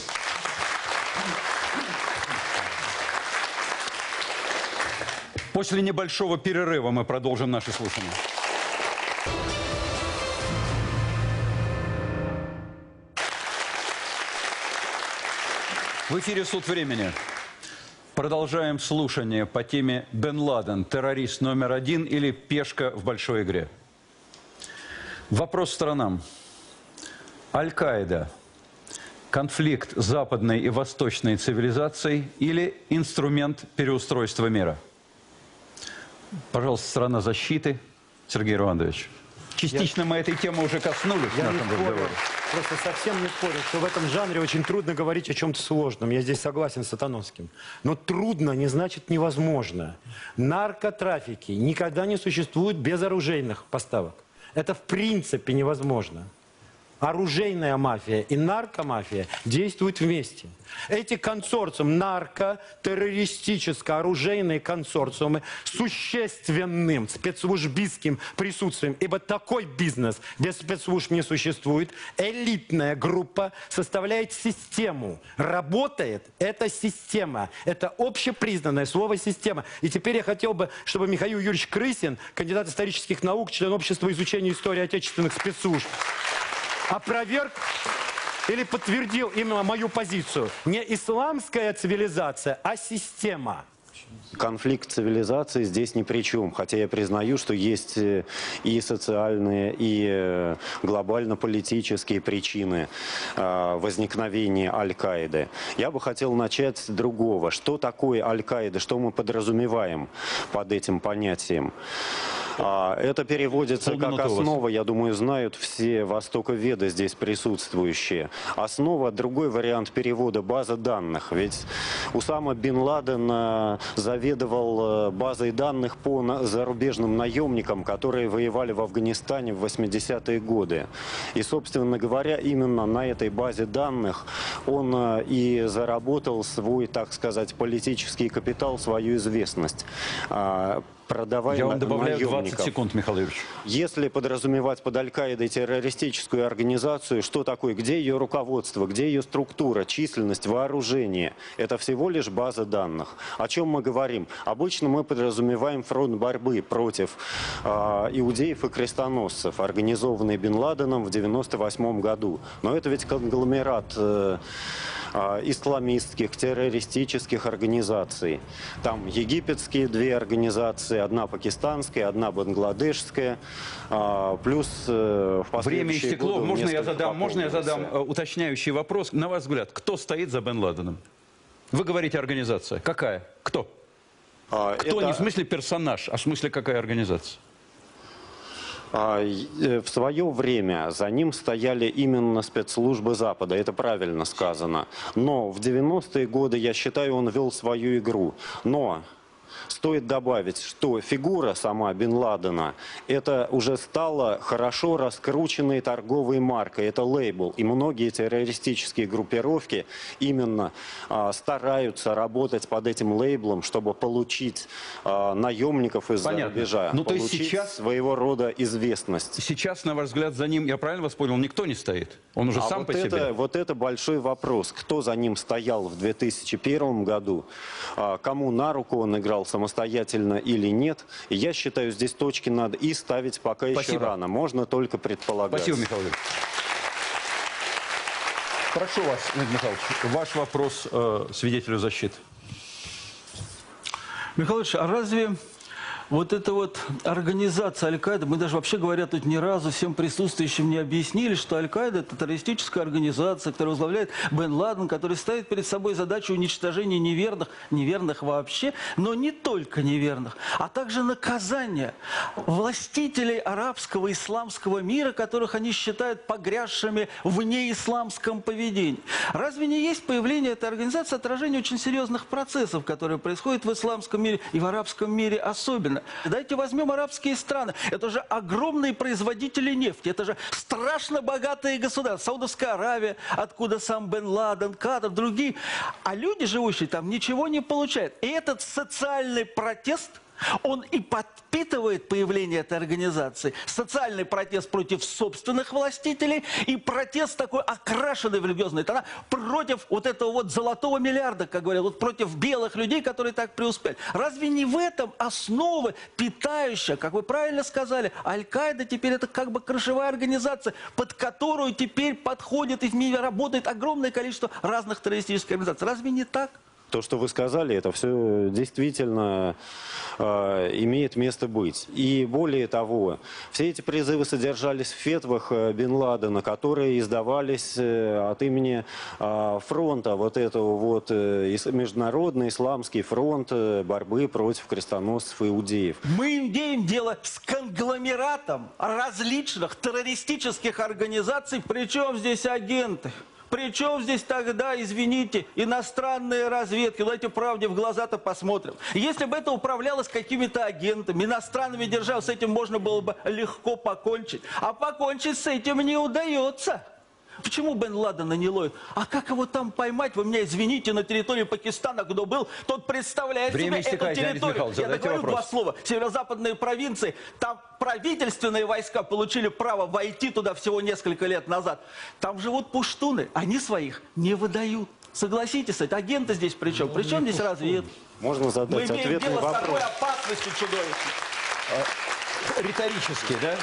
После небольшого перерыва мы продолжим наши слушания. В эфире «Суд времени». Продолжаем слушание по теме «Бен Ладен. Террорист номер один или пешка в большой игре?». Вопрос сторонам. Аль-Каида – конфликт западной и восточной цивилизаций или инструмент переустройства мира? Пожалуйста, сторона защиты. Сергей Иванович. Частично мы этой темы уже коснулись в Я не нашем разговоре. просто совсем не спорю, что в этом жанре очень трудно говорить о чем-то сложном. Я здесь согласен с Сатановским. Но трудно не значит невозможно. Наркотрафики никогда не существуют без оружейных поставок. Это в принципе невозможно. Оружейная мафия и наркомафия действуют вместе. Эти консорциумы, нарко, террористическо оружейные консорциумы существенным спецслужбистским присутствием, ибо такой бизнес без спецслужб не существует, элитная группа составляет систему. Работает эта система. Это общепризнанное слово «система». И теперь я хотел бы, чтобы Михаил Юрьевич Крысин, кандидат исторических наук, член общества изучения истории отечественных спецслужб, опроверг или подтвердил именно мою позицию. Не исламская цивилизация, а система. Конфликт цивилизации здесь ни при чем. Хотя я признаю, что есть э, и социальные, и э, глобально-политические причины э, возникновения Аль-Каиды. Я бы хотел начать с другого. Что такое Аль-Каида? Что мы подразумеваем под этим понятием? А, Это переводится как основа, я думаю, знают все востоковеды здесь присутствующие. Основа, другой вариант перевода, база данных. Ведь Усама Бен Ладен заведовал э, базой данных по зарубежным наемникам, которые воевали в Афганистане в 80-е годы. И, собственно говоря, именно на этой базе данных он э, и заработал свой, так сказать, политический капитал, свою известность. Продавая Я вам добавляю 20 наемников. секунд, Михаил Юрьевич. Если подразумевать под Аль-Каидой террористическую организацию, что такое, где ее руководство, где ее структура, численность, вооружение, это всего лишь база данных. О чем мы говорим? Обычно мы подразумеваем фронт борьбы против а, иудеев и крестоносцев, организованный Бен Ладеном в 1998 году. Но это ведь конгломерат э, исламистских, террористических организаций. Там египетские две организации, одна пакистанская, одна бангладешская, а, плюс э, в Время истекло. Можно я задам, можно я задам э, уточняющий вопрос? На ваш взгляд, кто стоит за Бен Ладеном? Вы говорите организация. Какая? Кто? А, Кто это- не в смысле персонаж, а в смысле какая организация? А, э, В свое время за ним стояли именно спецслужбы Запада, это правильно сказано. Но в 90-е годы, я считаю, он вел свою игру. Но стоит добавить, что фигура сама Бен Ладена, это уже стала хорошо раскрученной торговой маркой, это лейбл. И многие террористические группировки именно а, стараются работать под этим лейблом, чтобы получить а, наемников из-за рубежа. Ну, то есть сейчас- своего рода известность. Сейчас, на ваш взгляд, за ним, я правильно вас понял, никто не стоит? Он уже А сам вот по это, себе? вот это большой вопрос. Кто за ним стоял в 2001 году, а, кому на руку он играл самостоятельно или нет. Я считаю, здесь точки надо и ставить пока еще Спасибо. рано. Можно только предполагать. Спасибо, Михаил Юрьевич. Прошу вас, Дмитрий Михайлович, ваш вопрос э, свидетелю защиты. Михаил Ильич, а разве вот эта вот организация Аль-Каида, мы даже вообще говоря тут ни разу всем присутствующим не объяснили, что Аль-Каида это террористическая организация, которая возглавляет Бен Ладен, который ставит перед собой задачу уничтожения неверных, неверных вообще, но не только неверных, а также наказания властителей арабского исламского мира, которых они считают погрязшими в неисламском поведении. Разве не есть появление этой организации отражение очень серьезных процессов, которые происходят в исламском мире и в арабском мире особенно? Давайте возьмем арабские страны. Это же огромные производители нефти. Это же страшно богатые государства. Саудовская Аравия, откуда сам Бен Ладен, Катар, другие. А люди, живущие там, ничего не получают. И этот социальный протест – он и подпитывает появление этой организации. Социальный протест против собственных властителей и протест такой окрашенный в религиозный тона против вот этого вот золотого миллиарда, как говорят, вот против белых людей, которые так преуспели. Разве не в этом основа питающая, как вы правильно сказали, Аль-Каида теперь это как бы крышевая организация, под которую теперь подходит и в мире работает огромное количество разных террористических организаций. Разве не так? То, что вы сказали, это все действительно э, имеет место быть. И более того, все эти призывы содержались в фетвах э, Бен Ладена, которые издавались э, от имени э, фронта, вот этого вот э, Международный исламский фронт э, борьбы против крестоносцев и иудеев. Мы имеем дело с конгломератом различных террористических организаций, причем здесь агенты. Причем здесь тогда, извините, иностранные разведки? Давайте правде в глаза-то посмотрим. Если бы это управлялось какими-то агентами, иностранными державами, с этим можно было бы легко покончить. А покончить с этим не удается. Почему Бен Ладена не ловят? А как его там поймать? Вы меня извините, на территории Пакистана, кто был, тот представляет Время себе истекает, эту территорию. Я договорю вопрос. два слова. Северо-западные провинции, там правительственные войска получили право войти туда всего несколько лет назад. Там живут пуштуны, они своих не выдают. Согласитесь этим. Агенты здесь при чем? При чем здесь разведка? Можно Мы задать имеем ответный дело с такой вопрос? опасностью чудовищной. Риторически, да?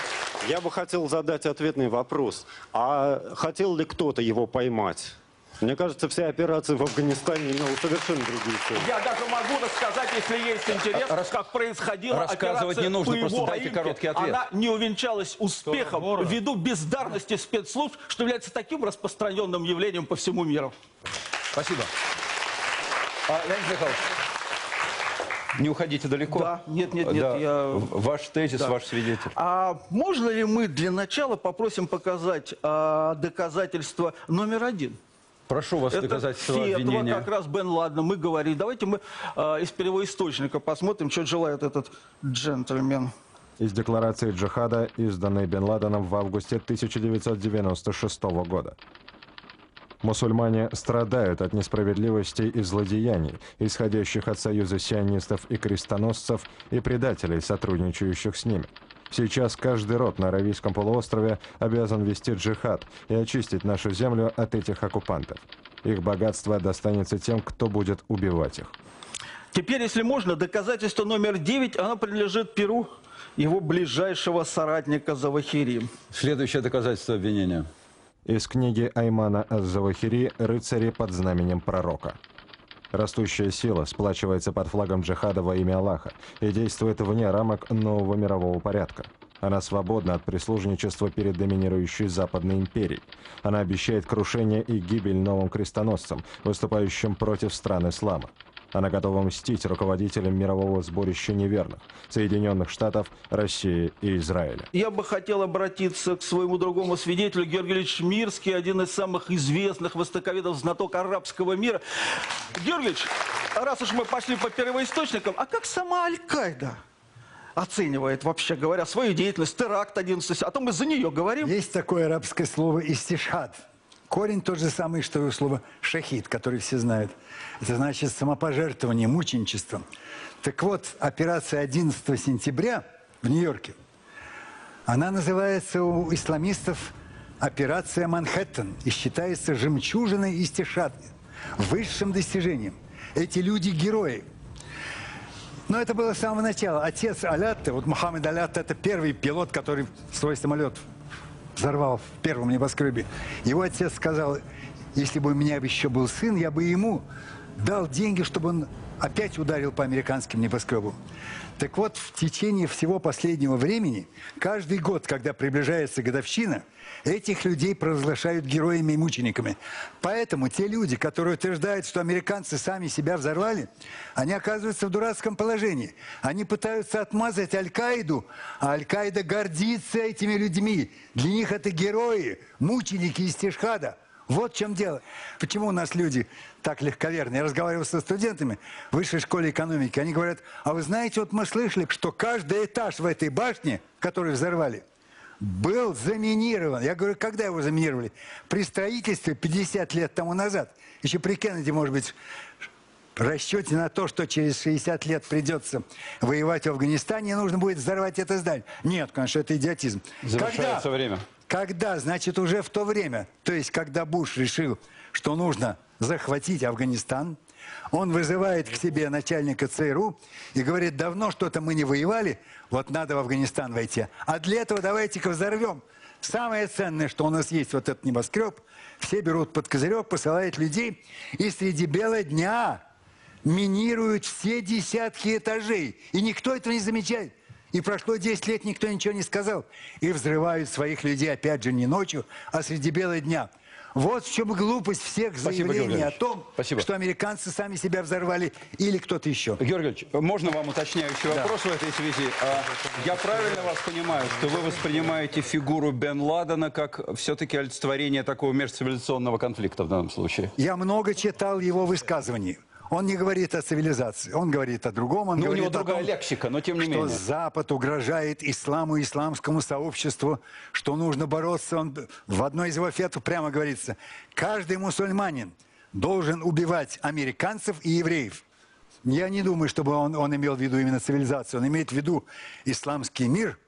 Я бы хотел задать ответный вопрос. А хотел ли кто-то его поймать? Мне кажется, вся операция в Афганистане имела совершенно другие цели. Я даже могу рассказать, если есть интерес, Рас- как происходила рассказывать операция не нужно, по просто его дайте поимке. короткий ответ. Она не увенчалась успехом ввиду бездарности спецслужб, что является таким распространенным явлением по всему миру. Спасибо. А, Леонид Михайлович, не уходите далеко. Да, нет, нет, нет, Да. я- Ваш тезис, Да. ваш свидетель. А можно ли мы для начала попросим показать а, доказательство номер один? Прошу вас доказательства фетва обвинения. как раз Бен Ладна. Мы говорим, давайте мы а, из первоисточника посмотрим, что желает этот джентльмен. Из декларации джихада, изданной Бен Ладеном в августе 1996 года. Мусульмане страдают от несправедливостей и злодеяний, исходящих от союза сионистов и крестоносцев и предателей, сотрудничающих с ними. Сейчас каждый род на Аравийском полуострове обязан вести джихад и очистить нашу землю от этих оккупантов. Их богатство достанется тем, кто будет убивать их. Теперь, если можно, доказательство номер 9, оно принадлежит Перу, его ближайшего соратника Завахири. Следующее доказательство обвинения. Из книги Аймана Аз-Завахири «Рыцари под знаменем пророка». Растущая сила сплачивается под флагом джихада во имя Аллаха и действует вне рамок нового мирового порядка. Она свободна от прислужничества перед доминирующей Западной империей. Она обещает крушение и гибель новым крестоносцам, выступающим против стран ислама. Она готова мстить руководителям мирового сборища неверных – Соединенных Штатов, России и Израиля. Я бы хотел обратиться к своему другому свидетелю, Георгий Ильич Мирский, один из самых известных востоковедов, знаток арабского мира. Георгий Ильич, раз уж мы пошли по первоисточникам, а как сама Аль-Каида оценивает, вообще говоря, свою деятельность, теракт 11, а то мы за нее говорим. Есть такое арабское слово «истишхад». Корень тот же самый, что и слово «шахид», который все знают. Это значит самопожертвование, мученичество. Так вот, операция 11 сентября в Нью-Йорке, она называется у исламистов «Операция Манхэттен» и считается жемчужиной истишад, высшим достижением. Эти люди – герои. Но это было с самого начала. Отец Алятта, вот Мухаммед Алятта, это первый пилот, который свой самолет взорвал в первом небоскребе. Его отец сказал, если бы у меня еще был сын, я бы ему дал деньги, чтобы он опять ударил по американским небоскребам. Так вот, в течение всего последнего времени, каждый год, когда приближается годовщина, этих людей провозглашают героями и мучениками. Поэтому те люди, которые утверждают, что американцы сами себя взорвали, они оказываются в дурацком положении. Они пытаются отмазать Аль-Каиду, а Аль-Каида гордится этими людьми. Для них это герои, мученики из Тишхада. Вот в чем дело. Почему у нас люди так легковерны? Я разговаривал со студентами в высшей школе экономики. Они говорят, а вы знаете, вот мы слышали, что каждый этаж в этой башне, который взорвали, был заминирован. Я говорю, когда его заминировали? При строительстве 50 лет тому назад. Еще при Кеннеди, может быть, расчете на то, что через 60 лет придется воевать в Афганистане, нужно будет взорвать это здание. Нет, конечно, это идиотизм. Завершается время. Когда, значит, уже в то время, то есть когда Буш решил, что нужно захватить Афганистан, он вызывает к себе начальника ЦРУ и говорит, давно что-то мы не воевали, вот надо в Афганистан войти. А для этого давайте-ка взорвем. Самое ценное, что у нас есть вот этот небоскреб, все берут под козырек, посылают людей, и среди бела дня минируют все десятки этажей. И никто этого не замечает. И прошло 10 лет, никто ничего не сказал. И взрывают своих людей, опять же, не ночью, а среди бела дня. Вот в чем глупость всех Спасибо, заявлений о том, Спасибо. что американцы сами себя взорвали или кто-то еще. Георгий Ильич, можно вам уточняющий вопрос в этой связи? А, Я правильно вас понимаю, что вы воспринимаете фигуру Бен Ладена как все-таки олицетворение такого межцивилизационного конфликта в данном случае? Я много читал его высказываний. Он не говорит о цивилизации, он говорит о другом. Он Ну, у говорит него о другая том, лексика, но тем не что менее. Запад угрожает исламу, исламскому сообществу, что нужно бороться. Он, в одной из его фетв прямо говорится, каждый мусульманин должен убивать американцев и евреев. Я не думаю, чтобы он, он имел в виду именно цивилизацию. Он имеет в виду исламский мир,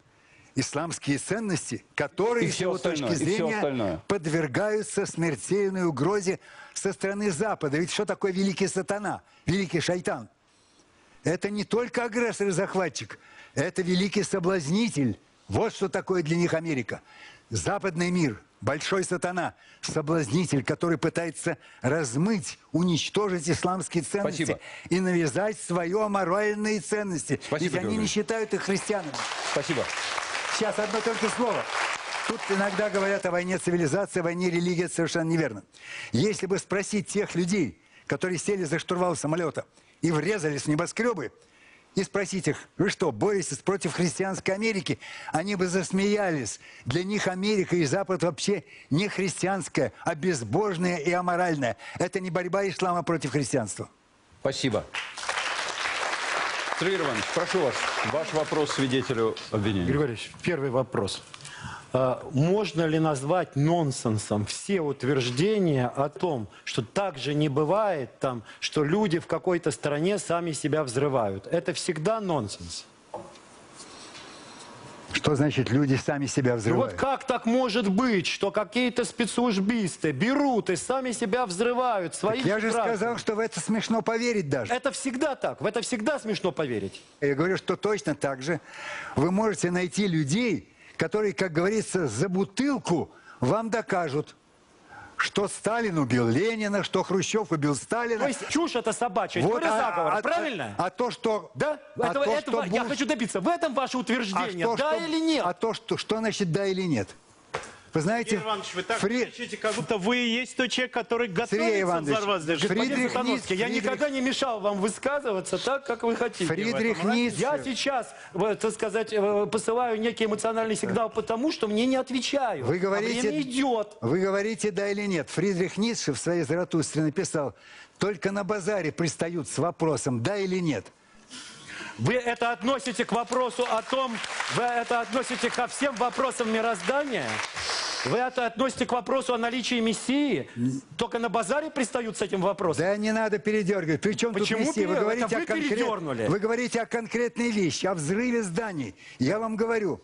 исламские ценности, которые, И с его точки зрения, подвергаются смертельной угрозе со стороны Запада. Ведь что такое великий сатана, великий шайтан? Это не только агрессор и захватчик, это великий соблазнитель. Вот что такое для них Америка. Западный мир, большой сатана, соблазнитель, который пытается размыть, уничтожить исламские ценности Спасибо. и навязать свои аморальные ценности. Спасибо, Ведь они Георгий. не считают их христианами. Спасибо. Сейчас одно только слово. Тут иногда говорят о войне цивилизации, о войне религии, это совершенно неверно. Если бы спросить тех людей, которые сели за штурвал самолета и врезались в небоскребы, и спросить их, вы что, боретесь против христианской Америки? Они бы засмеялись. Для них Америка и Запад вообще не христианская, а безбожная и аморальная. Это не борьба ислама против христианства. Спасибо. Сергей Иванович, прошу вас, ваш вопрос свидетелю обвинения. Григорьевич, первый вопрос. э, можно ли назвать нонсенсом все утверждения о том, что так же не бывает, там, что люди в какой-то стране сами себя взрывают? Это всегда нонсенс. Что значит люди сами себя Ну взрывают? вот как так может быть, что какие-то спецслужбисты берут и сами себя взрывают своих Я же сказал, что в это смешно поверить даже. Это всегда так, в это всегда смешно поверить. Я говорю, что точно так же вы можете найти людей, которые, как говорится, за бутылку вам докажут, что Сталин убил Ленина, что Хрущев убил Сталина. То есть чушь это собачья, Вот, теория а- заговора, а- правильно? А, то, что... да? а Этого- то, этого что я Буш- хочу добиться. В этом ваше а утверждение, то, да что- или нет? А то, что, что значит да или нет? Вы знаете, Игорь Иванович, вы так Фри- кричите, как будто вы и есть тот человек, который Сергей готовится взорвать. Фридрих Господин Сатановский, я Ницше, никогда не мешал вам высказываться так, как вы хотите. Фридрих Ницше. Я сейчас, э, так сказать, э, посылаю некий эмоциональный сигнал потому, что мне не отвечают. Вы А говорите, время идет. Вы говорите да или нет. Фридрих Ницше в своей Заратустре написал, только на базаре пристают с вопросом да или нет. Вы это относите к вопросу о том, вы это относите ко всем вопросам мироздания? Вы это относите к вопросу о наличии Мессии? Только на базаре пристают с этим вопросом? Да не надо передергивать. Причем Почему тут Мессия? Вы говорите, это вы о конкрет- передернули? вы говорите о конкретной вещи, о взрыве зданий. Я вам говорю,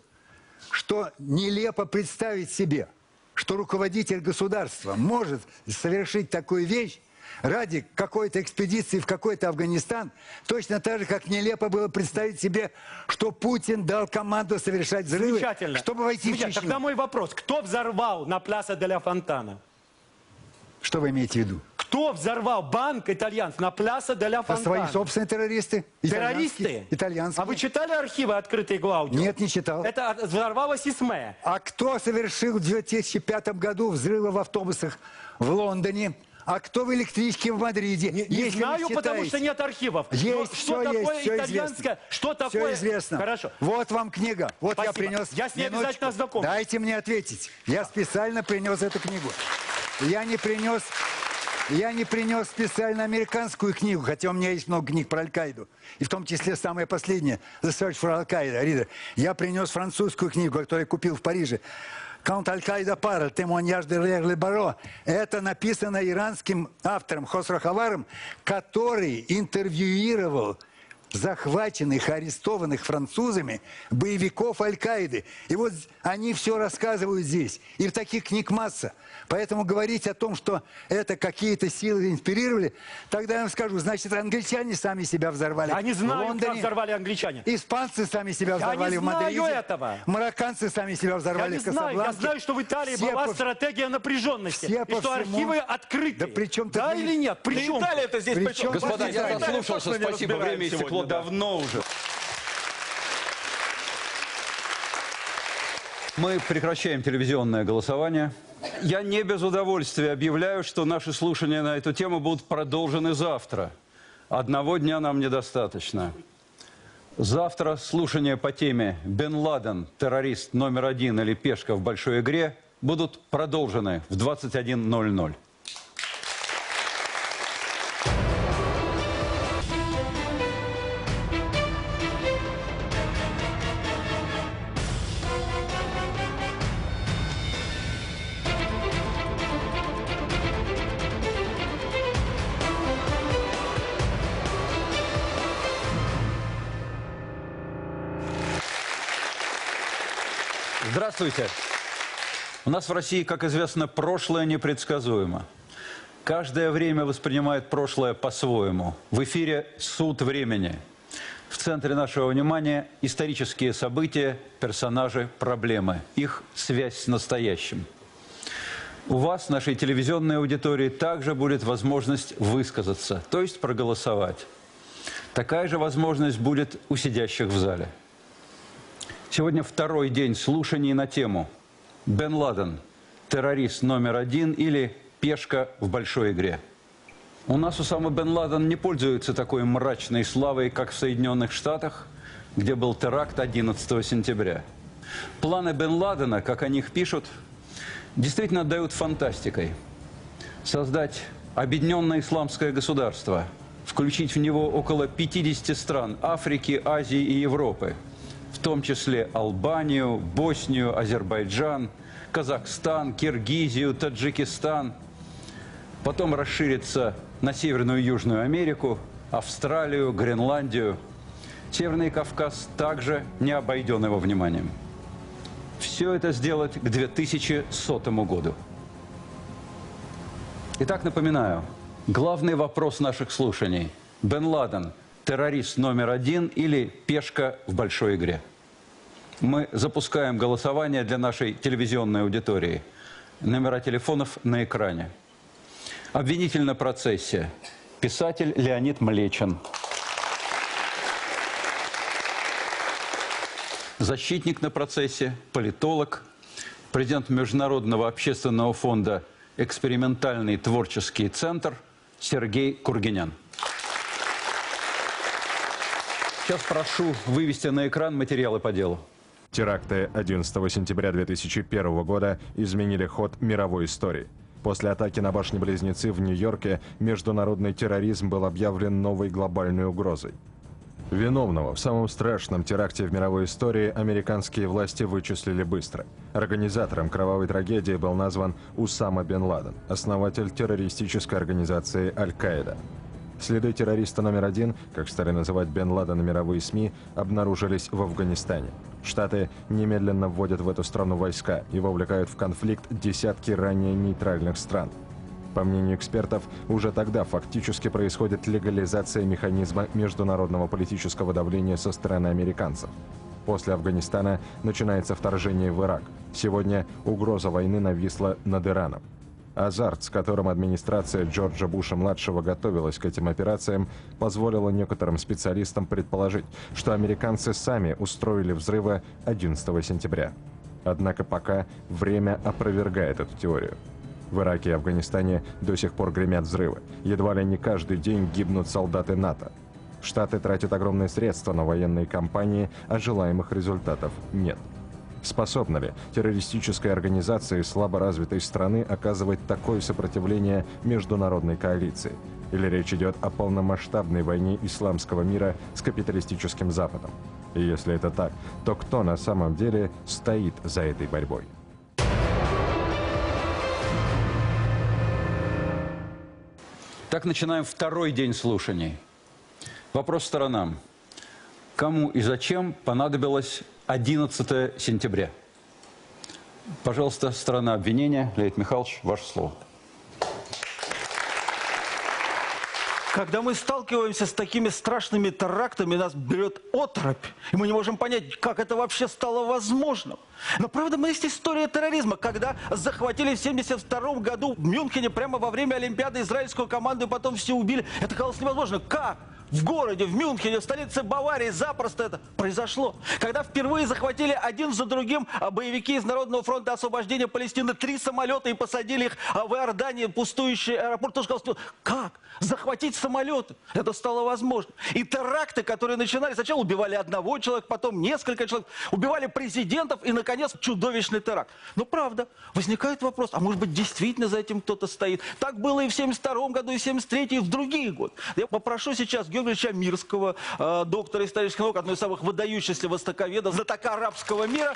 что нелепо представить себе, что руководитель государства может совершить такую вещь ради какой-то экспедиции в какой-то Афганистан, точно так же, как нелепо было представить себе, что Путин дал команду совершать взрывы, Замечательно. чтобы войти в Замечательно. Чечню. Тогда мой вопрос. Кто взорвал на Пляса де ля Фонтана? Что вы имеете в виду? Кто взорвал банк итальянцев на Пляса де ля А Фонтана? свои собственные террористы? Террористы? Итальянские? А вы читали архивы открытые Глаудио? Нет, не читал. Это от- взорвало Сисме. А кто совершил в 2005 году взрывы в автобусах в Лондоне? А кто в электричке в Мадриде? Не, не Если знаю, потому считаете- что нет архивов. Но Есть, что все такое есть, все итальянское? известно. Что Все такое? известно. Хорошо. Вот вам книга. Вот я Спасибо. принес. Я с ней Минуточку. обязательно ознакомлюсь. Дайте мне ответить. Я специально принес эту книгу. Я не принес... Я не принес специально американскую книгу, хотя у меня есть много книг про Аль-Каиду. И в том числе самая последняя, The Search for Al-Qaeda, Reader. Я принес французскую книгу, которую я купил в Париже. Аль-Каида Пара, Темоньяж де Регли Баро. Это написано иранским автором Хосро Хаваром, который интервьюировал захваченных, арестованных французами боевиков Аль-Каиды. И вот они все рассказывают здесь. И в таких книг масса. Поэтому говорить о том, что это какие-то силы инспирировали, тогда я вам скажу, значит, англичане сами себя взорвали. Я не в как взорвали англичане. Испанцы сами себя Я взорвали не в Мадриде. знаю этого. Марокканцы сами себя Я взорвали не в знаю, я знаю, что в Италии Все была по- стратегия напряженности. все и по что всему- архивы открыты. Да при чем Да или нет? При чем? Италия это здесь При чем? Господа, я заслушался, спасибо, время истекло сегодня, да. давно уже. Мы прекращаем телевизионное голосование. Я не без удовольствия объявляю, что наши слушания на эту тему будут продолжены завтра. Одного дня нам недостаточно. Завтра слушания по теме «Бен Ладен, террорист номер один или пешка в большой игре» будут продолжены в 21.00. Здравствуйте. У нас в России, как известно, прошлое непредсказуемо. Каждое время воспринимает прошлое по-своему. В эфире «Суд времени». В центре нашего внимания исторические события, персонажи, проблемы, их связь с настоящим. У вас, нашей телевизионной аудитории, также будет возможность высказаться, то есть проголосовать. Такая же возможность будет у сидящих в зале. Сегодня второй день слушаний на тему «Бен Ладен. Террорист номер один или пешка в большой игре». У нас Усама бен Ладен не пользуется такой мрачной славой, как в Соединенных Штатах, где был теракт 11 сентября. Планы бен Ладена, как о них пишут, действительно отдают фантастикой. Создать объединенное исламское государство, включить в него около 50 стран Африки, Азии и Европы, том числе Албанию, Боснию, Азербайджан, Казахстан, Киргизию, Таджикистан. Потом расширится на Северную и Южную Америку, Австралию, Гренландию. Северный Кавказ также не обойден его вниманием. Все это сделать к 2100 году. Итак, напоминаю, главный вопрос наших слушаний. Бен Ладен – террорист номер один или пешка в большой игре? Мы запускаем голосование для нашей телевизионной аудитории. Номера телефонов на экране. Обвинитель на процессе. Писатель Леонид Млечин. Защитник на процессе, политолог, президент Международного общественного фонда «Экспериментальный творческий центр» Сергей Кургинян. Сейчас прошу вывести на экран материалы по делу. Теракты 11 сентября 2001 года изменили ход мировой истории. После атаки на башни-близнецы в Нью-Йорке международный терроризм был объявлен новой глобальной угрозой. Виновного в самом страшном теракте в мировой истории американские власти вычислили быстро. Организатором кровавой трагедии был назван Усама бен Ладен, основатель террористической организации Аль-Каида. Следы террориста номер один, как стали называть Бен Ладена мировые СМИ, обнаружились в Афганистане. Штаты немедленно вводят в эту страну войска и вовлекают в конфликт десятки ранее нейтральных стран. По мнению экспертов, уже тогда фактически происходит легализация механизма международного политического давления со стороны американцев. После Афганистана начинается вторжение в Ирак. Сегодня угроза войны нависла над Ираном. Азарт, с которым администрация Джорджа Буша-младшего готовилась к этим операциям, позволила некоторым специалистам предположить, что американцы сами устроили взрывы 11 сентября. Однако пока время опровергает эту теорию. В Ираке и Афганистане до сих пор гремят взрывы. Едва ли не каждый день гибнут солдаты НАТО. Штаты тратят огромные средства на военные кампании, а желаемых результатов нет. Способна ли террористическая организация из слаборазвитой страны оказывать такое сопротивление международной коалиции? Или речь идет о полномасштабной войне исламского мира с капиталистическим Западом? И если это так, то кто на самом деле стоит за этой борьбой? Так начинаем второй день слушаний. Вопрос сторонам. Кому и зачем понадобилось 11 сентября? Пожалуйста, сторона обвинения. Леонид Михайлович, ваше слово. Когда мы сталкиваемся с такими страшными терактами, нас берет отропь. И мы не можем понять, как это вообще стало возможным. Но правда, мы есть история терроризма, когда захватили в 72 году в Мюнхене прямо во время Олимпиады израильскую команду и потом все убили. Это казалось невозможно. Как? В городе, в Мюнхене, в столице Баварии запросто это произошло. Когда впервые захватили один за другим а, боевики из Народного фронта освобождения Палестины три самолета и посадили их а, в Иордании, пустующий аэропорт, тоже сказал, как? Захватить самолеты? Это стало возможно. И теракты, которые начинали, сначала убивали одного человека, потом несколько человек, убивали президентов и, наконец, чудовищный теракт. Но правда, возникает вопрос, а может быть, действительно за этим кто-то стоит? Так было и в 72 году, и в 73 и в другие годы. Я попрошу сейчас Георгия Ильича Мирского, э, доктора исторических наук, одной из самых выдающихся востоковедов, знатока арабского мира,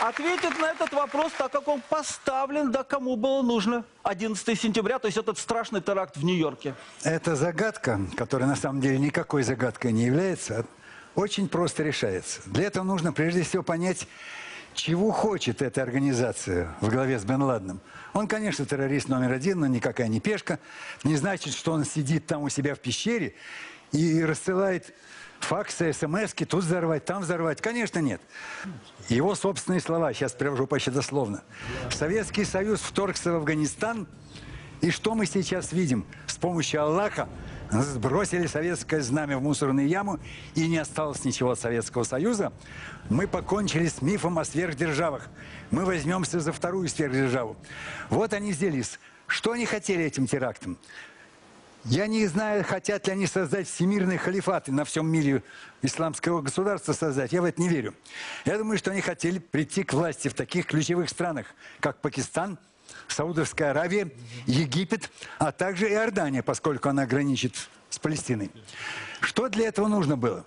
ответит на этот вопрос, так как он поставлен, да кому было нужно 11 сентября, то есть этот страшный теракт в Нью-Йорке. Эта загадка, которая на самом деле никакой загадкой не является, очень просто решается. Для этого нужно прежде всего понять, чего хочет эта организация в главе с Бен Ладеном. Он, конечно, террорист номер один, но никакая не пешка. Не значит, что он сидит там у себя в пещере и рассылает факсы, смс тут взорвать, там взорвать. Конечно, нет. Его собственные слова, сейчас привожу почти дословно. Советский Союз вторгся в Афганистан, и что мы сейчас видим? С помощью Аллаха сбросили советское знамя в мусорную яму, и не осталось ничего от Советского Союза. Мы покончили с мифом о сверхдержавах. Мы возьмемся за вторую сверхдержаву. Вот они сделались. Что они хотели этим терактом? Я не знаю, хотят ли они создать всемирный халифат и на всем мире исламского государства создать. Я в это не верю. Я думаю, что они хотели прийти к власти в таких ключевых странах, как Пакистан, Саудовская Аравия, Египет, а также Иордания, поскольку она граничит с Палестиной. Что для этого нужно было?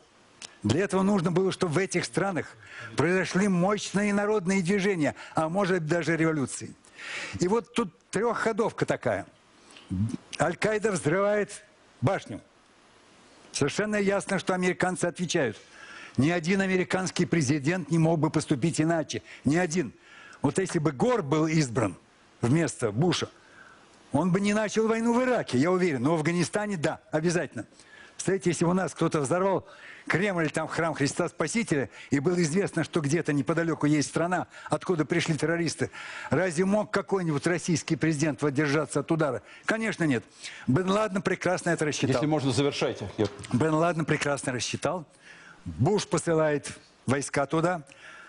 Для этого нужно было, чтобы в этих странах произошли мощные народные движения, а может даже революции. И вот тут трехходовка такая. Аль-Каида взрывает башню. Совершенно ясно, что американцы отвечают. Ни один американский президент не мог бы поступить иначе. Ни один. Вот если бы Гор был избран вместо Буша, он бы не начал войну в Ираке, я уверен. Но в Афганистане, да, обязательно. Представляете, если бы у нас кто-то взорвал Кремль, там храм Христа Спасителя, и было известно, что где-то неподалеку есть страна, откуда пришли террористы, разве мог какой-нибудь российский президент воздержаться от удара? Конечно, нет. Бен Ладен прекрасно это рассчитал. Если можно, завершайте. Бен Ладен прекрасно рассчитал. Буш посылает войска туда.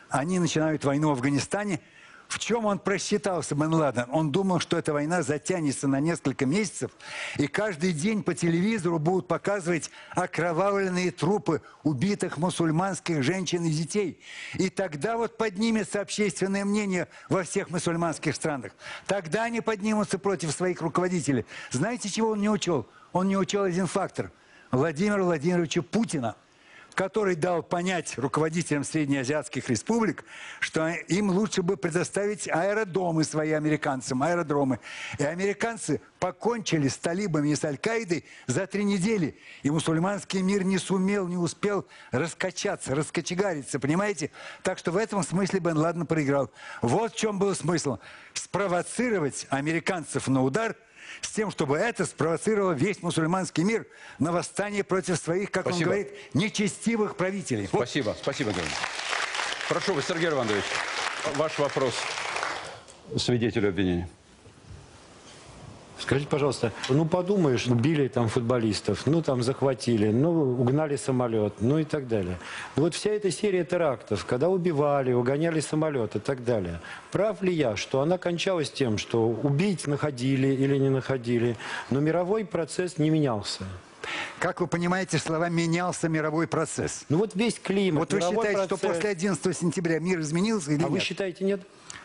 Они начинают войну в Афганистане. В чем он просчитался, Бен Ладен? Он думал, что эта война затянется на несколько месяцев, и каждый день по телевизору будут показывать окровавленные трупы убитых мусульманских женщин и детей. И тогда вот поднимется общественное мнение во всех мусульманских странах. Тогда они поднимутся против своих руководителей. Знаете, чего он не учел? Он не учел один фактор. Владимира Владимировича Путина – который дал понять руководителям среднеазиатских республик, что им лучше бы предоставить аэродромы свои американцам, аэродромы. И американцы покончили с талибами и с Аль-Каидой за три недели. И мусульманский мир не сумел, не успел раскачаться, раскочегариться, понимаете? Так что в этом смысле Бен Ладен проиграл. Вот в чем был смысл. Спровоцировать американцев на удар – с тем, чтобы это спровоцировало весь мусульманский мир на восстание против своих, как Спасибо. он говорит, нечестивых правителей. Вот Спасибо, спасибо, Георгий. Прошу вас, Сергей Иванович, ваш вопрос свидетелю обвинения. Скажите, пожалуйста, ну подумаешь, убили там футболистов, ну там захватили, ну угнали самолет, ну и так далее. Но вот вся эта серия терактов, когда убивали, угоняли самолет и так далее. Прав ли я, что она кончалась тем, что убить находили или не находили, но мировой процесс не менялся? Как вы понимаете, слова «менялся мировой процесс». Ну вот весь климат, Вот вы считаете, что процесс- после 11 сентября мир изменился или А вы нет? считаете нет?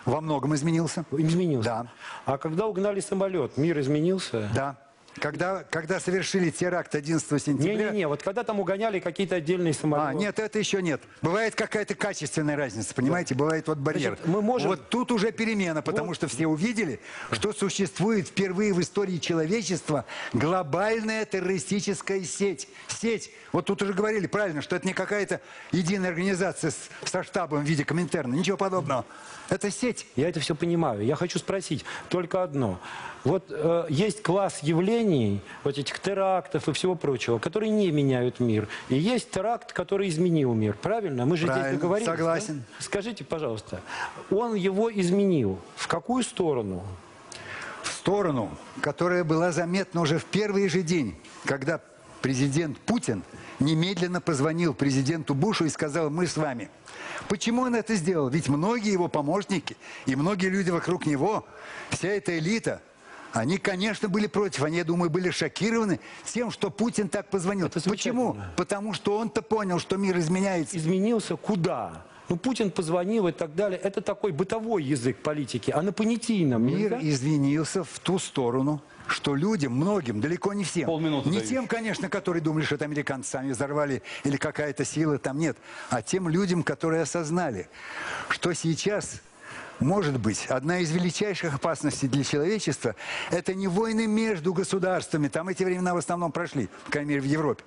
Во многом изменился. Изменился. Да. А когда угнали самолет, мир изменился? Да. Когда, когда совершили теракт 11 сентября... Не-не-не, вот когда там угоняли какие-то отдельные самолеты. А, нет, это еще нет. Бывает какая-то качественная разница, понимаете? Бывает вот барьер. Значит, мы можем- Вот тут уже перемена, потому Вот. что все увидели, что существует впервые в истории человечества глобальная террористическая сеть. Сеть. Вот тут уже говорили правильно, что это не какая-то единая организация с- со штабом в виде Коминтерна. Ничего подобного. Это сеть. Я это все понимаю. Я хочу спросить только одно. Вот э, есть класс явлений, вот этих терактов и всего прочего, которые не меняют мир. И есть теракт, который изменил мир. Правильно? Мы же здесь Правильно, договорились. да? согласен. Скажите, пожалуйста, он его изменил. В какую сторону? в сторону, которая была заметна уже в первый же день, когда президент Путин немедленно позвонил президенту Бушу и сказал, мы с вами. Почему он это сделал? Ведь многие его помощники и многие люди вокруг него, вся эта элита, они, конечно, были против. Они, я думаю, были шокированы тем, что Путин так позвонил. Это Почему? Потому что он-то понял, что мир изменяется. Изменился куда? Ну, Путин позвонил и так далее. Это такой бытовой язык политики. А на понятийном Мир нельзя? извинился в ту сторону, что людям, многим, далеко не всем. Полминуты не даю. тем, конечно, которые думали, что это американцы сами взорвали или какая-то сила там нет, а тем людям, которые осознали, что сейчас может быть, одна из величайших опасностей для человечества – это не войны между государствами, там эти времена в основном прошли, по крайней мере, в Европе,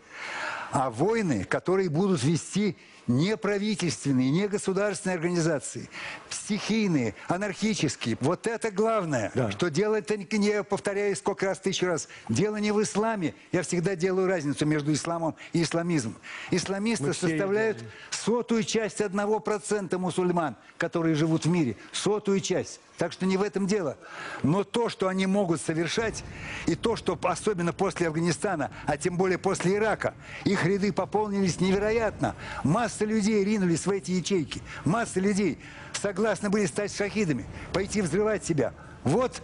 а войны, которые будут вести не правительственные, не государственные организации, стихийные, анархические. Вот это главное, Да. что дело это, не- повторяю сколько раз, тысячу раз, дело не в исламе. Я всегда делаю разницу между исламом и исламизмом. Исламисты Мы составляют сотую часть одного процента мусульман, которые живут в мире. Сотую часть. Так что не в этом дело. Но то, что они могут совершать, и то, что особенно после Афганистана, а тем более после Ирака, их ряды пополнились невероятно. Масса людей ринулись в эти ячейки. Масса людей согласны были стать шахидами, пойти взрывать себя. Вот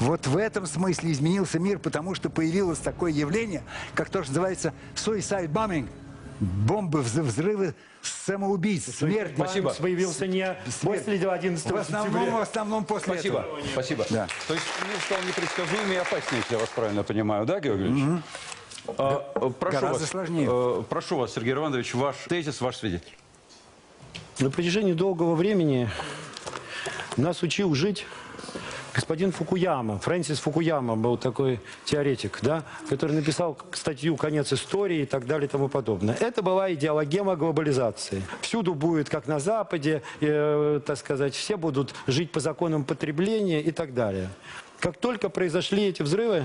вот в этом смысле изменился мир, потому что появилось такое явление, как то, что называется suicide bombing, бомбы, взры- взрывы самоубийц, смерть. Спасибо. Появился не после 11 В основном, в основном после Спасибо, этого. спасибо. Да. То есть мир стал непредсказуемее и опаснее, если я вас правильно понимаю, да, Георгий Ильич? А, прошу гораздо вас, сложнее. э, прошу вас, Сергей Иванович, ваш тезис, ваш свидетель. На протяжении долгого времени нас учил жить господин Фукуяма. Фрэнсис Фукуяма был такой теоретик, да, который написал статью «Конец истории» и так далее и тому подобное. Это была идеологема глобализации. Всюду будет, как на Западе, э, так сказать, все будут жить по законам потребления и так далее. Как только произошли эти взрывы,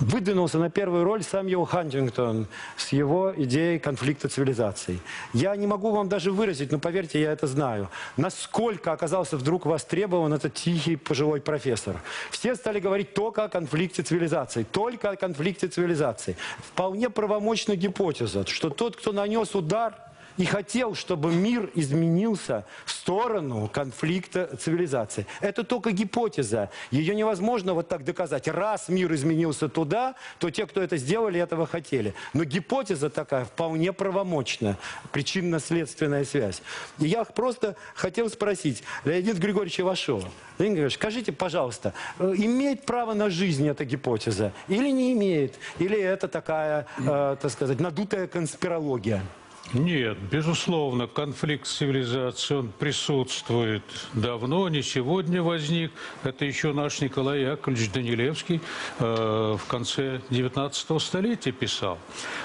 выдвинулся на первую роль Сэмюэл Хантингтон с его идеей конфликта цивилизаций. Я не могу вам даже выразить, но поверьте, я это знаю, насколько оказался вдруг востребован этот тихий пожилой профессор. Все стали говорить только о конфликте цивилизаций, только о конфликте цивилизаций. Вполне правомочна гипотеза, что тот, кто нанес удар, и хотел, чтобы мир изменился в сторону конфликта цивилизаций. Это только гипотеза. Ее невозможно вот так доказать. Раз мир изменился туда, то те, кто это сделали, этого хотели. Но гипотеза такая вполне правомочна. Причинно-следственная связь. И я просто хотел спросить Леонид Григорьевич Ивашова. Леонид Григорьевич, скажите, пожалуйста, э, имеет право на жизнь эта гипотеза? Или не имеет? Или это такая, э, так сказать, надутая конспирология? Нет, безусловно, конфликт цивилизаций, он присутствует давно, не сегодня возник. Это еще наш Николай Яковлевич Данилевский э, в конце 19 столетия писал.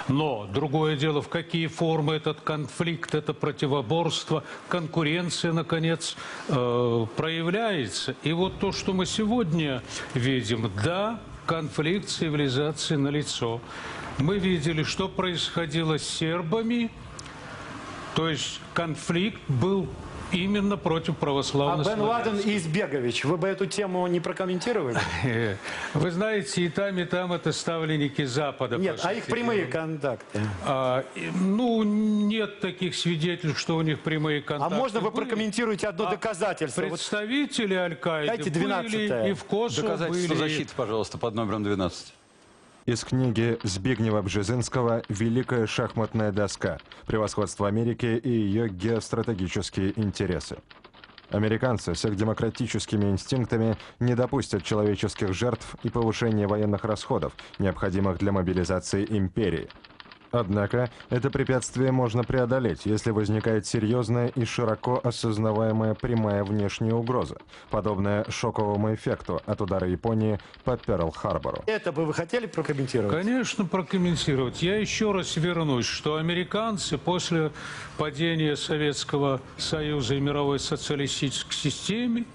Но другое дело, в какие формы этот конфликт, это противоборство, конкуренция, наконец, э, проявляется. И вот то, что мы сегодня видим, да, конфликт цивилизации налицо. Мы видели, что происходило с сербами, то есть конфликт был именно против А православных Бен Ладен и Избегович, вы бы эту тему не прокомментировали? Вы знаете, и там, и там это ставленники Запада. Нет, а их прямые контакты. А, ну, нет таких свидетельств, что у них прямые А контакты можно вы были. прокомментируете одно А доказательство? Представители Аль-Каиды Дайте 12-е. были и в Косово Доказательство были. защиты, пожалуйста, под номером 12. Из книги Збигнева Бжезинского «Великая шахматная доска. Превосходство Америки и ее геостратегические интересы». Американцы с их демократическими инстинктами не допустят человеческих жертв и повышения военных расходов, необходимых для мобилизации империи. Однако это препятствие можно преодолеть, если возникает серьезная и широко осознаваемая прямая внешняя угроза, подобная шоковому эффекту от удара Японии по Перл-Харбору. это бы вы хотели прокомментировать? Конечно, прокомментировать. Я еще раз вернусь, что американцы после падения Советского Союза и мировой социалистической системы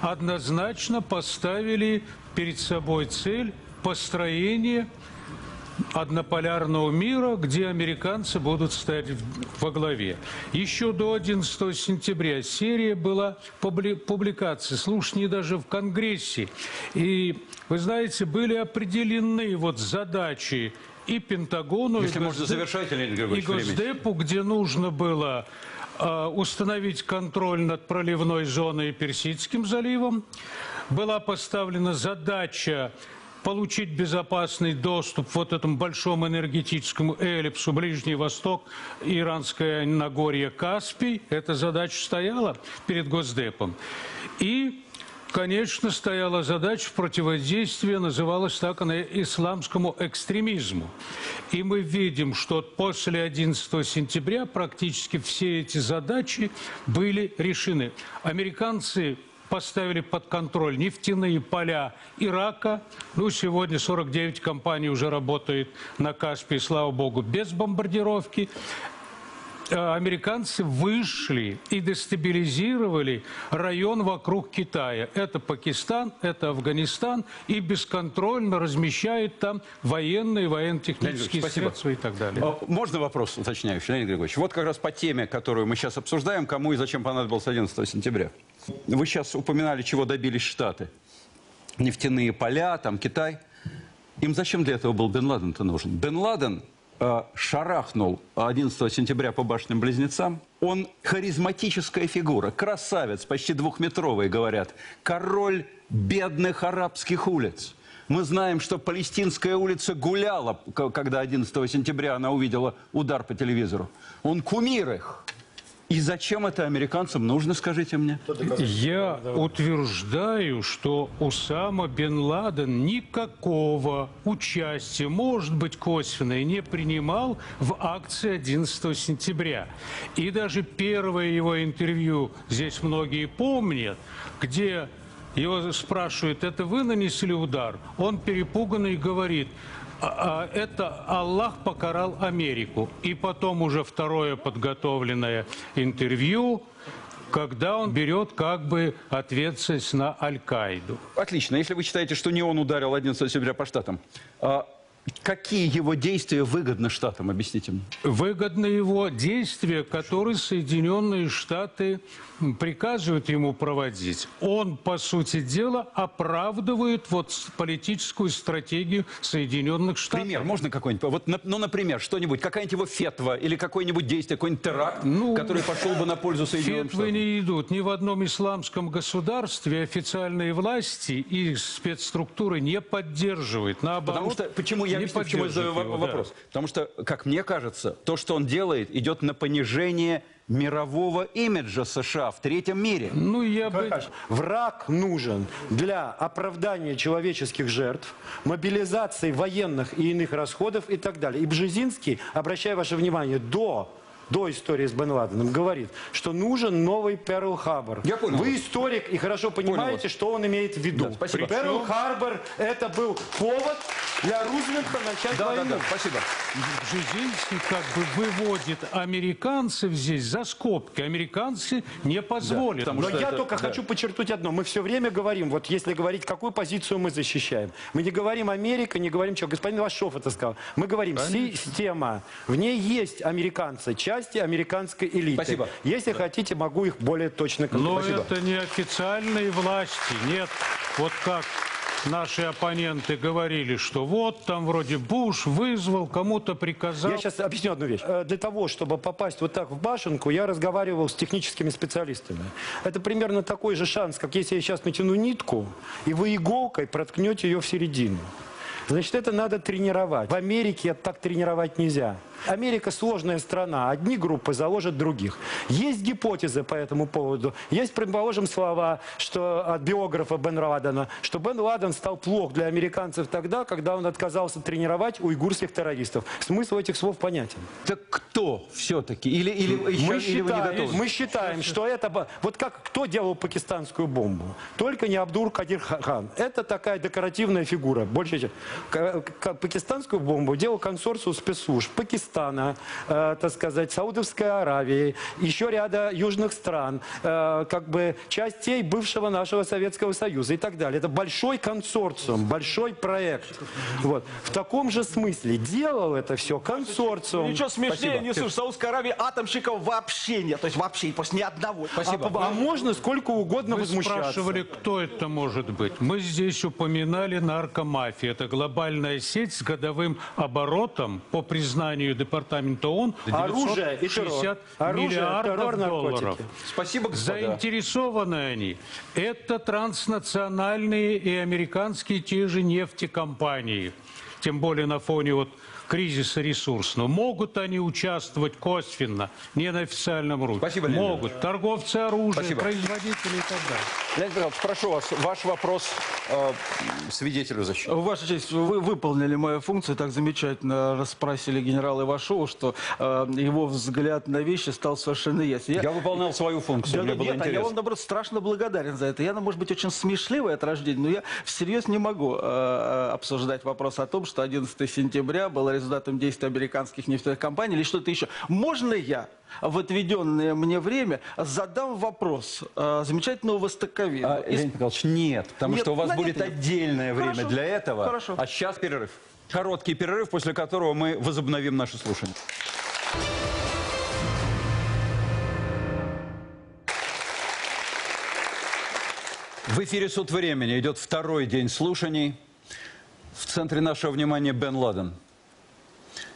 однозначно поставили перед собой цель построения однополярного мира, где американцы будут стоять во главе. Еще до 11 сентября серия была публи- публикаций, слушаний даже в Конгрессе. И, вы знаете, были определены вот задачи и Пентагону, Если и можно, Госдеп- завершайте, и. Госдепу, где нужно было э, установить контроль над проливной зоной и Персидским заливом. Была поставлена задача получить безопасный доступ вот этому большому энергетическому эллипсу Ближний Восток, Иранское Нагорье, Каспий. Эта задача стояла перед Госдепом. И Конечно, стояла задача противодействия, называлась так она, исламскому экстремизму. И мы видим, что после 11 сентября практически все эти задачи были решены. Американцы поставили под контроль нефтяные поля Ирака. Ну, сегодня 49 компаний уже работает на Каспии, слава богу, без бомбардировки американцы вышли и дестабилизировали район вокруг Китая. Это Пакистан, это Афганистан, и бесконтрольно размещают там военные, военно-технические средства и так далее. А, Можно вопрос уточняющий, Леонид Григорьевич? Вот как раз по теме, которую мы сейчас обсуждаем, кому и зачем понадобился 11 сентября. Вы сейчас упоминали, чего добились Штаты. Нефтяные поля, там Китай. Им зачем для этого был Бен Ладен-то нужен? Бен Ладен э, шарахнул 11 сентября по башням близнецам. Он харизматическая фигура, красавец, почти двухметровый, говорят. Король бедных арабских улиц. Мы знаем, что Палестинская улица гуляла, когда 11 сентября она увидела удар по телевизору. Он кумир их. И зачем это американцам нужно, скажите мне? Я утверждаю, что Усама бен Ладен никакого участия, может быть, косвенное, не принимал в акции 11 сентября. И даже первое его интервью, здесь многие помнят, где его спрашивают, это вы нанесли удар? Он перепуганный говорит, «А, а, это Аллах покарал Америку. И потом уже второе подготовленное интервью, когда он берет как бы ответственность на Аль-Каиду. Отлично. Если вы считаете, что не он ударил 11 сентября по штатам, а какие его действия выгодны штатам? Объясните мне. Выгодны его действия, которые Соединенные Штаты приказывают ему проводить. Он, по сути дела, оправдывает вот политическую стратегию Соединенных Штатов. Пример можно какой-нибудь? Вот, ну, например, что-нибудь, какая-нибудь его фетва или какое-нибудь действие, какой-нибудь теракт, Ну, который пошел бы на пользу Соединенным Фетвы Штатам? не идут. Ни в одном исламском государстве официальные власти и спецструктуры не поддерживают. Наоборот, Потому что, почему я не объясню, почему я задаю его, да. вопрос. Потому что, как мне кажется, то, что он делает, идет на понижение мирового имиджа США в третьем мире. Ну, я бы... Враг нужен для оправдания человеческих жертв, мобилизации военных и иных расходов и так далее. И Бжезинский, обращая ваше внимание, до до истории с Бен Ладеном, говорит, что нужен новый Перл Харбор. Я понял Вы историк и хорошо понимаете, что он имеет в виду. Да, спасибо. Перл Харбор это был повод для Рузвельта начать Да, да, войну. да, спасибо. Бжезинский как бы выводит американцев здесь за скобки. Американцы не позволят. потому Но я это- только да. хочу подчеркнуть одно. Мы все время говорим, вот если говорить, какую позицию мы защищаем. Мы не говорим Америка, не говорим что. Господин Вашов это сказал. Мы говорим система. В ней есть американцы, части американской элиты. Спасибо. Если хотите, могу их более точно Но конкретизировать. это не официальные власти. Нет, вот как наши оппоненты говорили, что вот там вроде Буш вызвал, кому-то приказал. Я сейчас объясню одну вещь. Э, Для того, чтобы попасть вот так в башенку, я разговаривал с техническими специалистами. Это примерно такой же шанс, как если я сейчас натяну нитку, и вы иголкой проткнете ее в середину. Значит, это надо тренировать. В Америке так тренировать нельзя. Америка сложная страна. Одни группы заложат других. Есть гипотезы по этому поводу. Есть, предположим, слова что от биографа Бен Ладена, что Бен Ладен стал плох для американцев тогда, когда он отказался тренировать уйгурских террористов. Смысл этих слов понятен. Так кто все-таки? Или, или, еще, Мы или вы не считаем, готовы? мы считаем, что это... Вот как кто делал пакистанскую бомбу? Только не Абдур Кадир Хан. Это такая декоративная фигура. Больше Пакистанскую бомбу делал консорциум спецслужб Пакистана, э, так сказать, Саудовской Аравии, еще ряда южных стран, э, как бы частей бывшего нашего Советского Союза и так далее. Это большой консорциум, большой проект. Вот. В таком же смысле делал это все консорциум. Ничего смешнее, Спасибо. не слышу. В Саудовской Аравии атомщиков вообще нет. То есть вообще, просто ни одного. Спасибо. А, а можно сколько угодно Вы возмущаться. спрашивали, кто это может быть. Мы здесь упоминали наркомафию. Это глобальная сеть с годовым оборотом, по признанию Департамента ООН, Оружие и террор. 960 Оружие, миллиардов террор, долларов. Спасибо, господа. Заинтересованы они. Это транснациональные и американские те же нефтекомпании. Тем более на фоне вот кризиса ресурсного. Могут они участвовать косвенно, не на официальном уровне. Спасибо, Леонид Могут. Торговцы оружием, Спасибо. производители и так далее. Леонид Михайлович, прошу вас, ваш вопрос э, свидетелю защиты. Ваша честь, вы выполнили мою функцию, так замечательно расспросили генерала Ивашова, что э, его взгляд на вещи стал совершенно ясен. Я выполнял свою функцию, Да, мне да было нет, а я интересно. вам, наоборот, страшно благодарен за это. Я, может быть, очень смешливый от рождения, но я всерьез не могу э, обсуждать вопрос о том, что 11 сентября было результатом действий американских нефтяных компаний или что-то еще. Можно я в отведенное мне время задам вопрос э, замечательного востоковеда? А, Леонид Николаевич, нет, потому Нет, что у вас будет нет. отдельное время Хорошо, для этого. хорошо. А сейчас перерыв. Короткий перерыв, после которого мы возобновим наше слушание. В эфире «Суд времени» идет второй день слушаний. В центре нашего внимания Бен Ладен.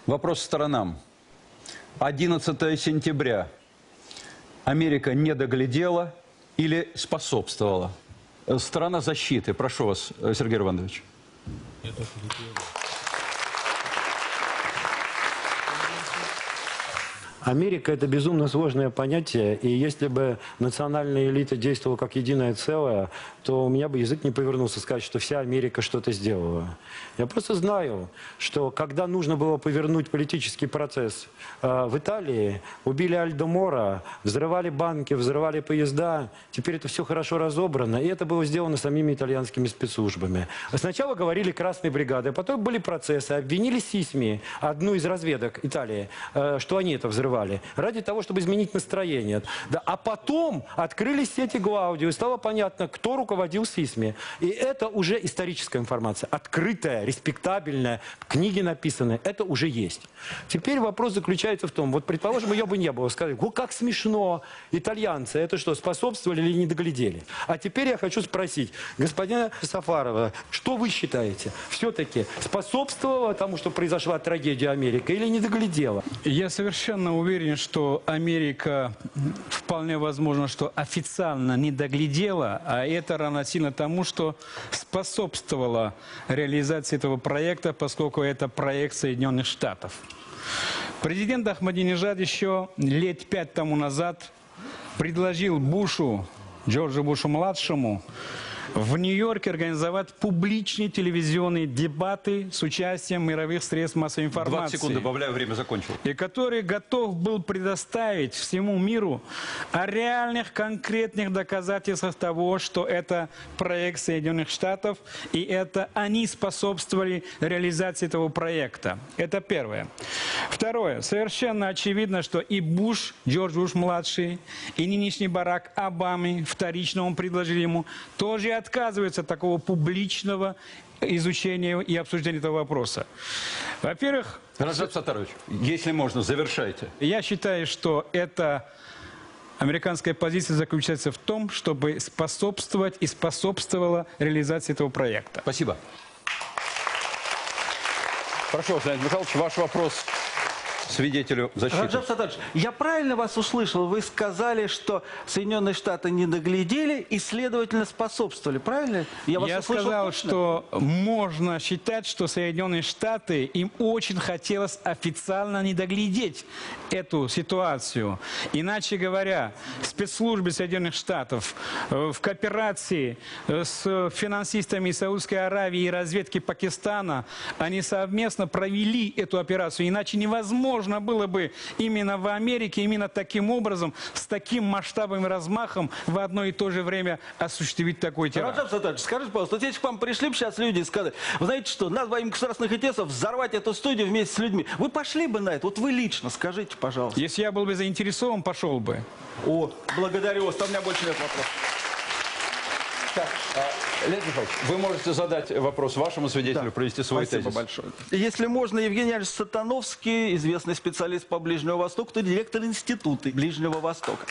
Вопрос сторонам. 11 сентября. Америка не доглядела или способствовала? Сторона защиты. Прошу вас, Сергей Иванович. Америка – это безумно сложное понятие, и если бы национальная элита действовала как единое целое, то у меня бы язык не повернулся сказать, что вся Америка что-то сделала. Я просто знаю, что когда нужно было повернуть политический процесс э, в Италии, убили Альдо Мора, взрывали банки, взрывали поезда, теперь это все хорошо разобрано, и это было сделано самими итальянскими спецслужбами. Сначала говорили красные бригады, потом были процессы, обвинили Сисми, одну из разведок Италии, э, что они это взрывали, ради того, чтобы изменить настроение. Да, а потом открылись сети Глаудио, и стало понятно, кто руководил Сисми. И это уже историческая информация, открытая, респектабельная, книги написаны, это уже есть. Теперь вопрос заключается в том, вот предположим, ее бы не было, сказали, о, как смешно, итальянцы, это что, способствовали или не доглядели? А теперь я хочу спросить господина Сафарова, что вы считаете, все-таки способствовало тому, что произошла трагедия Америки или не доглядела? Я совершенно уверен, что Америка вполне возможно, что официально не доглядела, а это равносильно тому, что способствовало реализации этого проекта, поскольку это проект Соединенных Штатов. Президент Ахмадинежад еще лет пять тому назад предложил Бушу, Джорджу Бушу-младшему, в Нью-Йорке организовать публичные телевизионные дебаты с участием мировых средств массовой 20 информации секунд добавляю, время закончил. и который готов был предоставить всему миру о реальных конкретных доказательствах того, что это проект Соединенных Штатов, и это они способствовали реализации этого проекта. Это первое. Второе. Совершенно очевидно, что и Буш, Джордж Буш-младший, и нынешний Барак Обамы, вторично он предложил ему, тоже отказываются от такого публичного изучения и обсуждения этого вопроса. Во-первых, Раджаб Сатарович, если можно, завершайте. я считаю, что эта американская позиция заключается в том, чтобы способствовать и способствовала реализации этого проекта. Спасибо. Прошу, Александр Михайлович, ваш вопрос свидетелю защиты. Раджаб я правильно вас услышал? Вы сказали, что Соединенные Штаты не доглядели и, следовательно, способствовали. Правильно? вас Я сказал, точно? что можно считать, что Соединенные Штаты, им очень хотелось официально не доглядеть эту ситуацию. Иначе говоря, спецслужбы Соединенных Штатов э, в кооперации э, с финансистами Саудской Аравии и разведки Пакистана, они совместно провели эту операцию. Иначе невозможно было бы именно в Америке, именно таким образом, с таким масштабом и размахом в одно и то же время осуществить такой теракт. Раджаб Сатарович, скажите, пожалуйста, вот если к вам пришли бы сейчас люди и сказали, вы знаете что, нас во имя государственных интересов взорвать эту студию вместе с людьми, вы пошли бы на это? Вот вы лично скажите, пожалуйста. Если я был бы заинтересован, пошел бы. О, благодарю вас, там у меня больше нет вопросов. Так, а, Леонид Михайлович, вы можете задать вопрос вашему свидетелю, провести свой Спасибо тезис. большое. Если можно, Евгений Ильич Сатановский, известный специалист по Ближнему Востоку, то директор Института Ближнего Востока.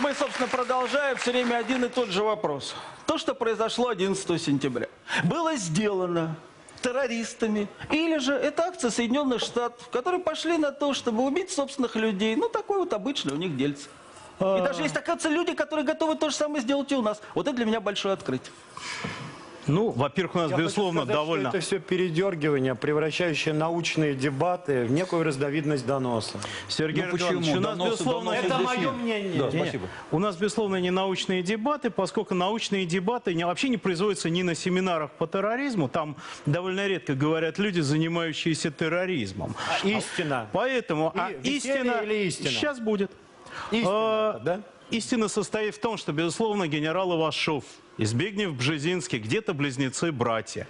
Мы, собственно, продолжаем все время один и тот же вопрос. То, что произошло 11 сентября, было сделано террористами, или же это акция Соединенных Штатов, которые пошли на то, чтобы убить собственных людей. Ну, такой вот обычный у них дельце. И даже есть, оказывается, люди, которые готовы то же самое сделать и у нас. Вот это для меня большое открытие. Ну, во-первых, у нас, Я хочу безусловно, сказать, что довольно... Это все передергивание, превращающее научные дебаты в некую разновидность доноса. Сергей Ну, Иванович, почему? у нас, Доносы, безусловно, доносы это мое нет. мнение. Да, спасибо. У нас, безусловно, не научные дебаты, поскольку научные дебаты не, вообще не производятся ни на семинарах по терроризму. Там довольно редко говорят люди, занимающиеся терроризмом. А истина? Поэтому, И а истина, или истина? сейчас будет. Истина, А, да? Истина состоит в том, что, безусловно, генерал Ивашов и Збигнев Бжезинский где-то близнецы-братья.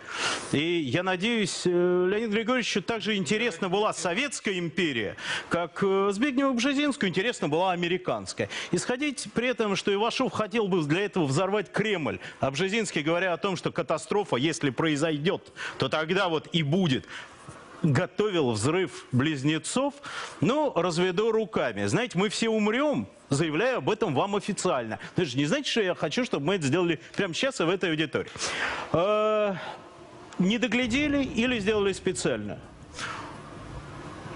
И я надеюсь, э, Леониду Григорьевичу также интересна была Советская империя, как э, Збигневу Бжезинскую интересна была американская. Исходить при этом, что Ивашов хотел бы для этого взорвать Кремль, а Бжезинский, говоря о том, что катастрофа, если произойдет, то тогда вот и будет готовил взрыв близнецов, ну, разведу руками. Знаете, мы все умрем, заявляю об этом вам официально. Вы же не знаете, что я хочу, чтобы мы это сделали прямо сейчас и в этой аудитории. Э, Не доглядели или сделали специально?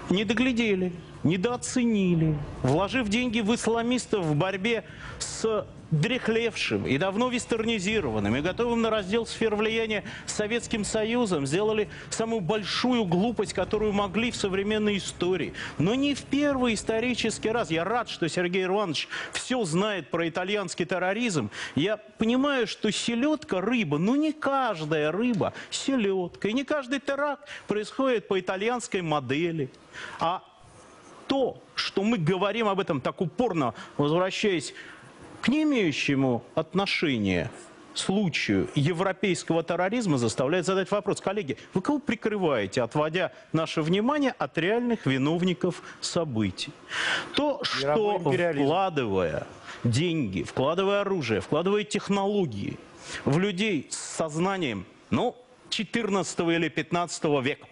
Не доглядели, недооценили, вложив деньги в исламистов в борьбе с дряхлевшим и давно вестернизированным, и готовым на раздел сфер влияния Советским Союзом, сделали самую большую глупость, которую могли в современной истории. Но не в первый исторический раз. Я рад, что Сергей Иванович все знает про итальянский терроризм. Я понимаю, что селедка, рыба, ну не каждая рыба селедка. И не каждый теракт происходит по итальянской модели. А то, что мы говорим об этом так упорно, возвращаясь к не имеющему отношения случаю европейского терроризма, заставляет задать вопрос. Коллеги, вы кого прикрываете, отводя наше внимание от реальных виновников событий? То, что вкладывая деньги, вкладывая оружие, вкладывая технологии в людей с сознанием, ну, 14 или 15 века,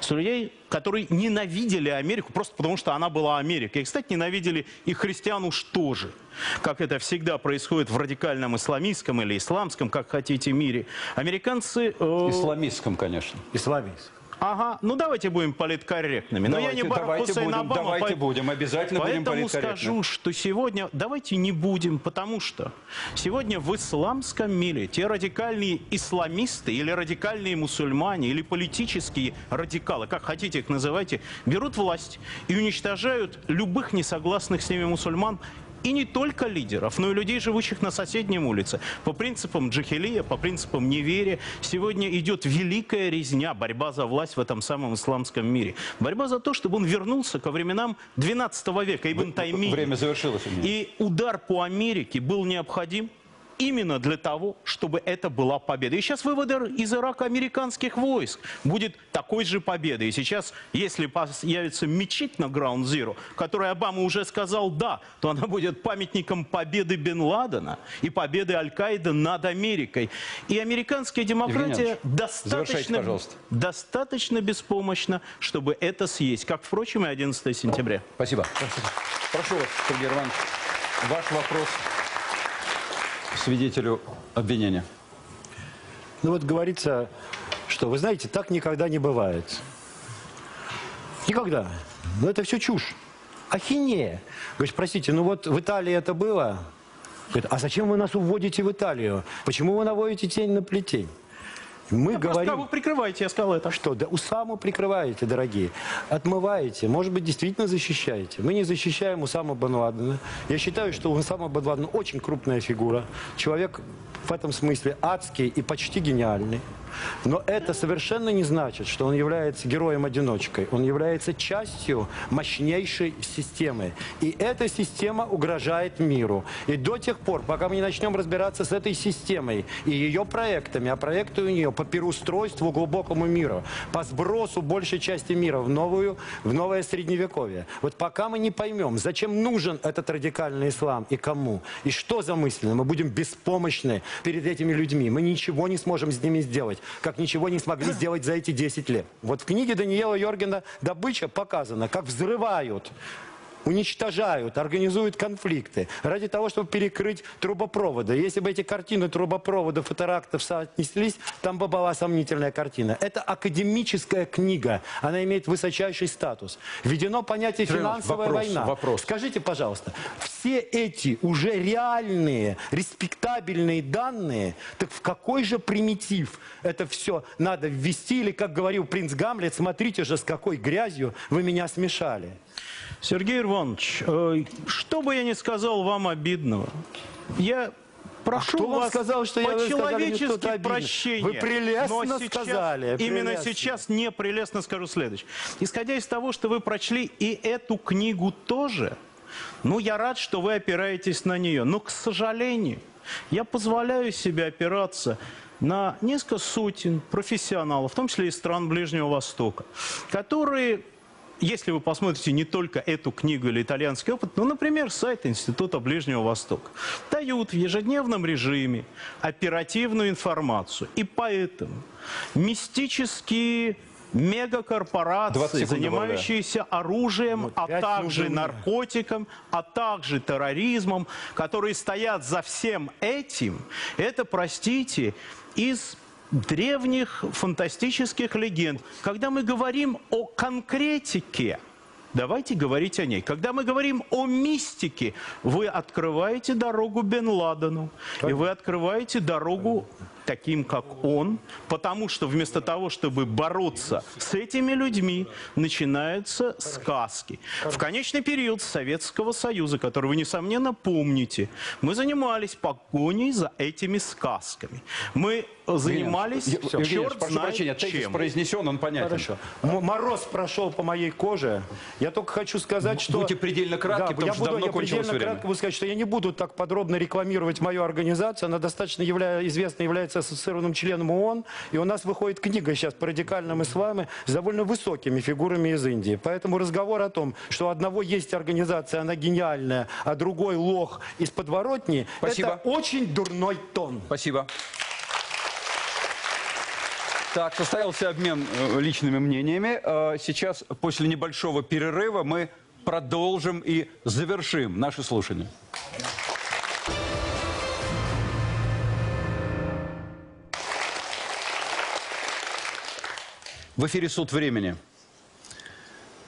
с людей, которые ненавидели Америку просто потому, что она была Америкой. И, кстати, ненавидели и христиан уж тоже. Как это всегда происходит в радикальном исламистском или исламском, как хотите, мире. Американцы... э, Исламистском, конечно. Исламист. Ага, ну давайте будем политкорректными. Но я не Давайте- Барак давайте Хусейн будем, Обама, давайте по- будем, обязательно будем Поэтому скажу, что сегодня давайте не будем, потому что сегодня в исламском мире те радикальные исламисты или радикальные мусульмане или политические радикалы, как хотите их называйте, берут власть и уничтожают любых несогласных с ними мусульман и не только лидеров, но и людей, живущих на соседней улице. По принципам джахилия, по принципам неверия, сегодня идет великая резня, борьба за власть в этом самом исламском мире. Борьба за то, чтобы он вернулся ко временам 12 века, Ибн Таймии. Время завершилось. И удар по Америке был необходим именно для того, чтобы это была победа. И сейчас вывод из Ирака американских войск будет такой же победой. И сейчас, если появится мечеть на Ground Zero, которой Обама уже сказал «да», то она будет памятником победы Бен Ладена и победы Аль-Каиды над Америкой. И американская демократия достаточно, достаточно беспомощна, чтобы это съесть. Как, впрочем, и 11 сентября. Спасибо. Прошу вас, Сергей Иванович, ваш вопрос свидетелю обвинения. Ну вот говорится, что, вы знаете, так никогда не бывает. Никогда. Но это все чушь. Ахинея. Говоришь, простите, ну вот в Италии это было? Говорит, а зачем вы нас уводите в Италию? Почему вы наводите тень на плетень? Мы Просто говорим... кого прикрываете, я сказал это. Что, да Усаму прикрываете, дорогие. Отмываете, может быть, действительно защищаете. Мы не защищаем Усама Бен Ладена. Я считаю, что Усама Бен Ладен очень крупная фигура. Человек в этом смысле адский и почти гениальный. Но это совершенно не значит, что он является героем-одиночкой. Он является частью мощнейшей системы. И эта система угрожает миру. И до тех пор, пока мы не начнем разбираться с этой системой и ее проектами, а проекты у нее по переустройству глубокому миру, по сбросу большей части мира в, новую, в новое средневековье. Вот пока мы не поймем, зачем нужен этот радикальный ислам и кому, и что замыслено, мы будем беспомощны перед этими людьми. Мы ничего не сможем с ними сделать, как ничего не смогли сделать за эти 10 лет. Вот в книге Даниэла Йоргена «Добыча» показано, как взрывают уничтожают, организуют конфликты ради того, чтобы перекрыть трубопроводы. Если бы эти картины трубопроводов и терактов соотнеслись, там бы была сомнительная картина. Это академическая книга. Она имеет высочайший статус. Введено понятие финансовая вопрос, война. вопрос. Скажите, пожалуйста, все эти уже реальные, респектабельные данные, так в какой же примитив это все надо ввести? Или, как говорил принц Гамлет, смотрите же, с какой грязью вы меня смешали. Сергей Иванович, э, что бы я ни сказал вам обидного, я прошу кто вам вас сказал, что по-человечески прощения. Вы прелестно Но сейчас- сказали, Именно прелестно. сейчас не прелестно скажу следующее. Исходя из того, что вы прочли и эту книгу тоже, ну, я рад, что вы опираетесь на нее. Но, к сожалению, я позволяю себе опираться на несколько сотен профессионалов, в том числе из стран Ближнего Востока, которые если вы посмотрите не только эту книгу или итальянский опыт, ну, например, сайт Института Ближнего Востока, дают в ежедневном режиме оперативную информацию. И поэтому мистические 20 мегакорпорации, занимающиеся оружием, Вот, а также нужно наркотиком, а также терроризмом, которые стоят за всем этим, это, простите, из древних фантастических легенд. Когда мы говорим о конкретике, давайте говорить о ней. Когда мы говорим о мистике, вы открываете дорогу Бен Ладену, и вы открываете дорогу таким, как он, потому что вместо того, чтобы бороться с этими людьми, начинаются сказки. В конечный период Советского Союза, который вы, несомненно, помните, мы занимались погоней за этими сказками. Мы занимались, Евгений Ильич, черт прошу знает прощения, чем. произнесен, он понятен. Хорошо. Мороз прошел по моей коже. Я только хочу сказать, что... Будьте предельно кратки, потому я что буду, давно я кончилось предельно время. кратко буду сказать, что я не буду так подробно рекламировать мою организацию. Она достаточно явля... известна, является ассоциированным членом ООН. И у нас выходит книга сейчас по радикальным исламам с довольно высокими фигурами из Индии. Поэтому разговор о том, что у одного есть организация, она гениальная, а другой лох из подворотни, Спасибо. это очень дурной тон. Спасибо. Так, состоялся обмен э, личными мнениями. Э, Сейчас, после небольшого перерыва, мы продолжим и завершим наше слушание. В эфире «Суд времени».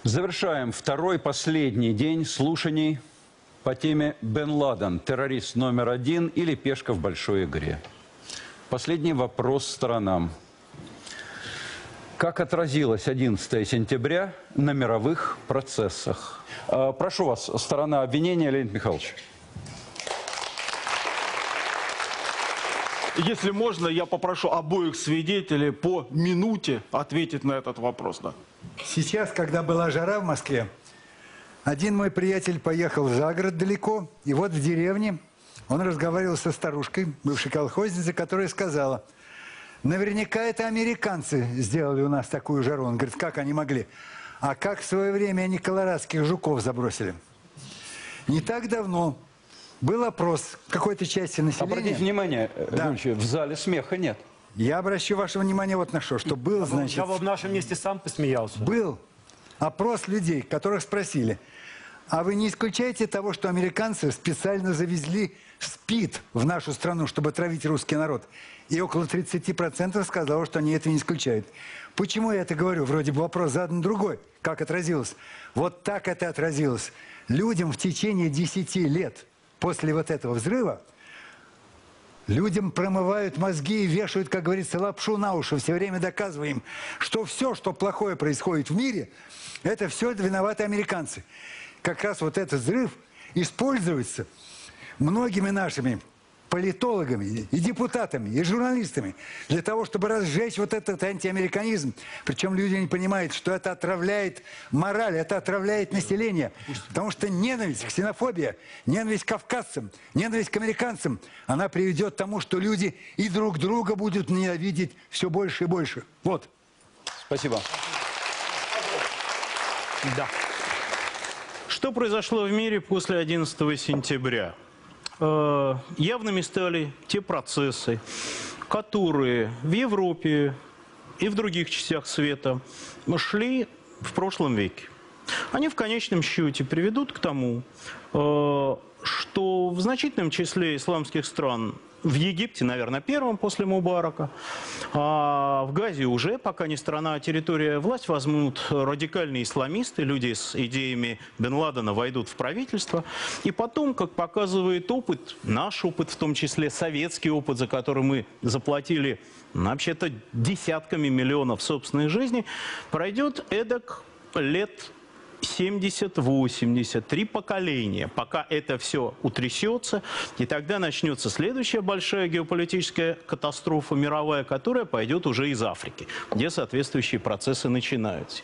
Завершаем второй, последний день слушаний по теме «Бен Ладен. Террорист номер один или пешка в большой игре». Последний вопрос сторонам. Как отразилось 11 сентября на мировых процессах? Э, Прошу вас, сторона обвинения, Леонид Михайлович. Если можно, я попрошу обоих свидетелей по минуте ответить на этот вопрос. Да. Сейчас, когда была жара в Москве, один мой приятель поехал за город далеко, и вот в деревне он разговаривал со старушкой, бывшей колхозницей, которая сказала, наверняка это американцы сделали у нас такую жару. Он говорит, как они могли? А как в свое время они колорадских жуков забросили? Не так давно был опрос какой-то части населения. Обратите внимание, э, Да. Ильич, в зале смеха нет. Я обращу ваше внимание вот на что, что был, значит... Я бы в нашем месте сам посмеялся. Был опрос людей, которых спросили, а вы не исключаете того, что американцы специально завезли СПИД в нашу страну, чтобы травить русский народ? И около 30% сказало, что они это не исключают. Почему я это говорю? Вроде бы вопрос задан другой. Как отразилось? Вот так это отразилось. Людям в течение 10 лет после вот этого взрыва Людям промывают мозги и вешают, как говорится, лапшу на уши. Все время доказываем, что все, что плохое происходит в мире, это все виноваты американцы. Как раз вот этот взрыв используется многими нашими политологами и депутатами, и журналистами для того, чтобы разжечь вот этот антиамериканизм. Причем люди не понимают, что это отравляет мораль, это отравляет население. Потому что ненависть, ксенофобия, ненависть к кавказцам, ненависть к американцам, она приведет к тому, что люди и друг друга будут ненавидеть все больше и больше. Вот. Спасибо. Да. Что произошло в мире после 11 сентября? Э, Явными стали те процессы, которые в Европе и в других частях света шли в прошлом веке. Они в конечном счете приведут к тому, э, что в значительном числе исламских стран в Египте, наверное, первым после Мубарака. А в Газе уже, пока не страна, а территория, власть возьмут радикальные исламисты, люди с идеями Бен Ладена войдут в правительство. И потом, как показывает опыт, наш опыт, в том числе советский опыт, за который мы заплатили ну, вообще-то десятками миллионов собственной жизни, пройдет эдак лет 70-80, три поколения, пока это все утрясется, и тогда начнется следующая большая геополитическая катастрофа мировая, которая пойдет уже из Африки, где соответствующие процессы начинаются.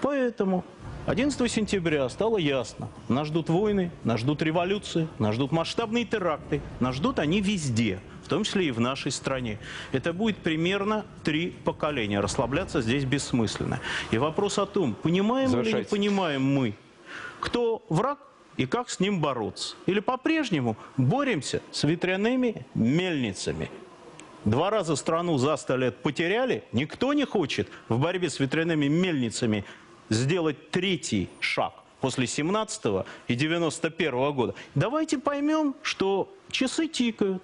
Поэтому 11 сентября стало ясно, нас ждут войны, нас ждут революции, нас ждут масштабные теракты, нас ждут они везде, в том числе и в нашей стране. Это будет примерно три поколения. Расслабляться здесь бессмысленно. И вопрос о том, понимаем или не понимаем мы, кто враг и как с ним бороться. Или по-прежнему боремся с ветряными мельницами. Два раза страну за сто лет потеряли. Никто не хочет в борьбе с ветряными мельницами сделать третий шаг после 17 и 91 года. Давайте поймем, что часы тикают.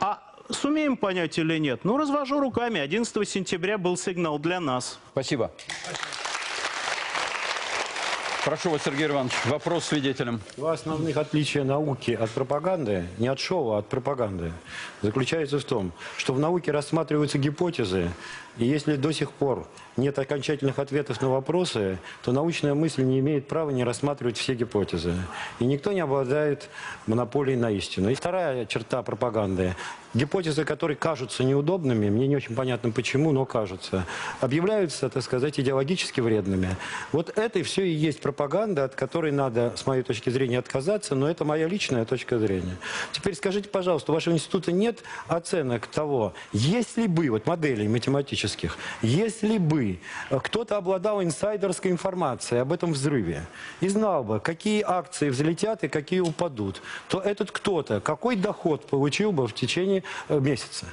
А сумеем понять или нет? Ну, развожу руками. 11 сентября был сигнал для нас. Спасибо. Прошу вас, Сергей Иванович, вопрос свидетелям. Два основных отличия науки от пропаганды, не от шоу, а от пропаганды, заключается в том, что в науке рассматриваются гипотезы, и если до сих пор нет окончательных ответов на вопросы, то научная мысль не имеет права не рассматривать все гипотезы. И никто не обладает монополией на истину. И вторая черта пропаганды. Гипотезы, которые кажутся неудобными, мне не очень понятно почему, но кажутся, объявляются, так сказать, идеологически вредными. Вот это все и есть пропаганда, от которой надо, с моей точки зрения, отказаться, но это моя личная точка зрения. Теперь скажите, пожалуйста, у вашего института нет оценок того, если бы, вот моделей математических, если бы э, кто-то обладал инсайдерской информацией об этом взрыве и знал бы, какие акции взлетят и какие упадут, то этот кто-то какой доход получил бы в течение э, месяца?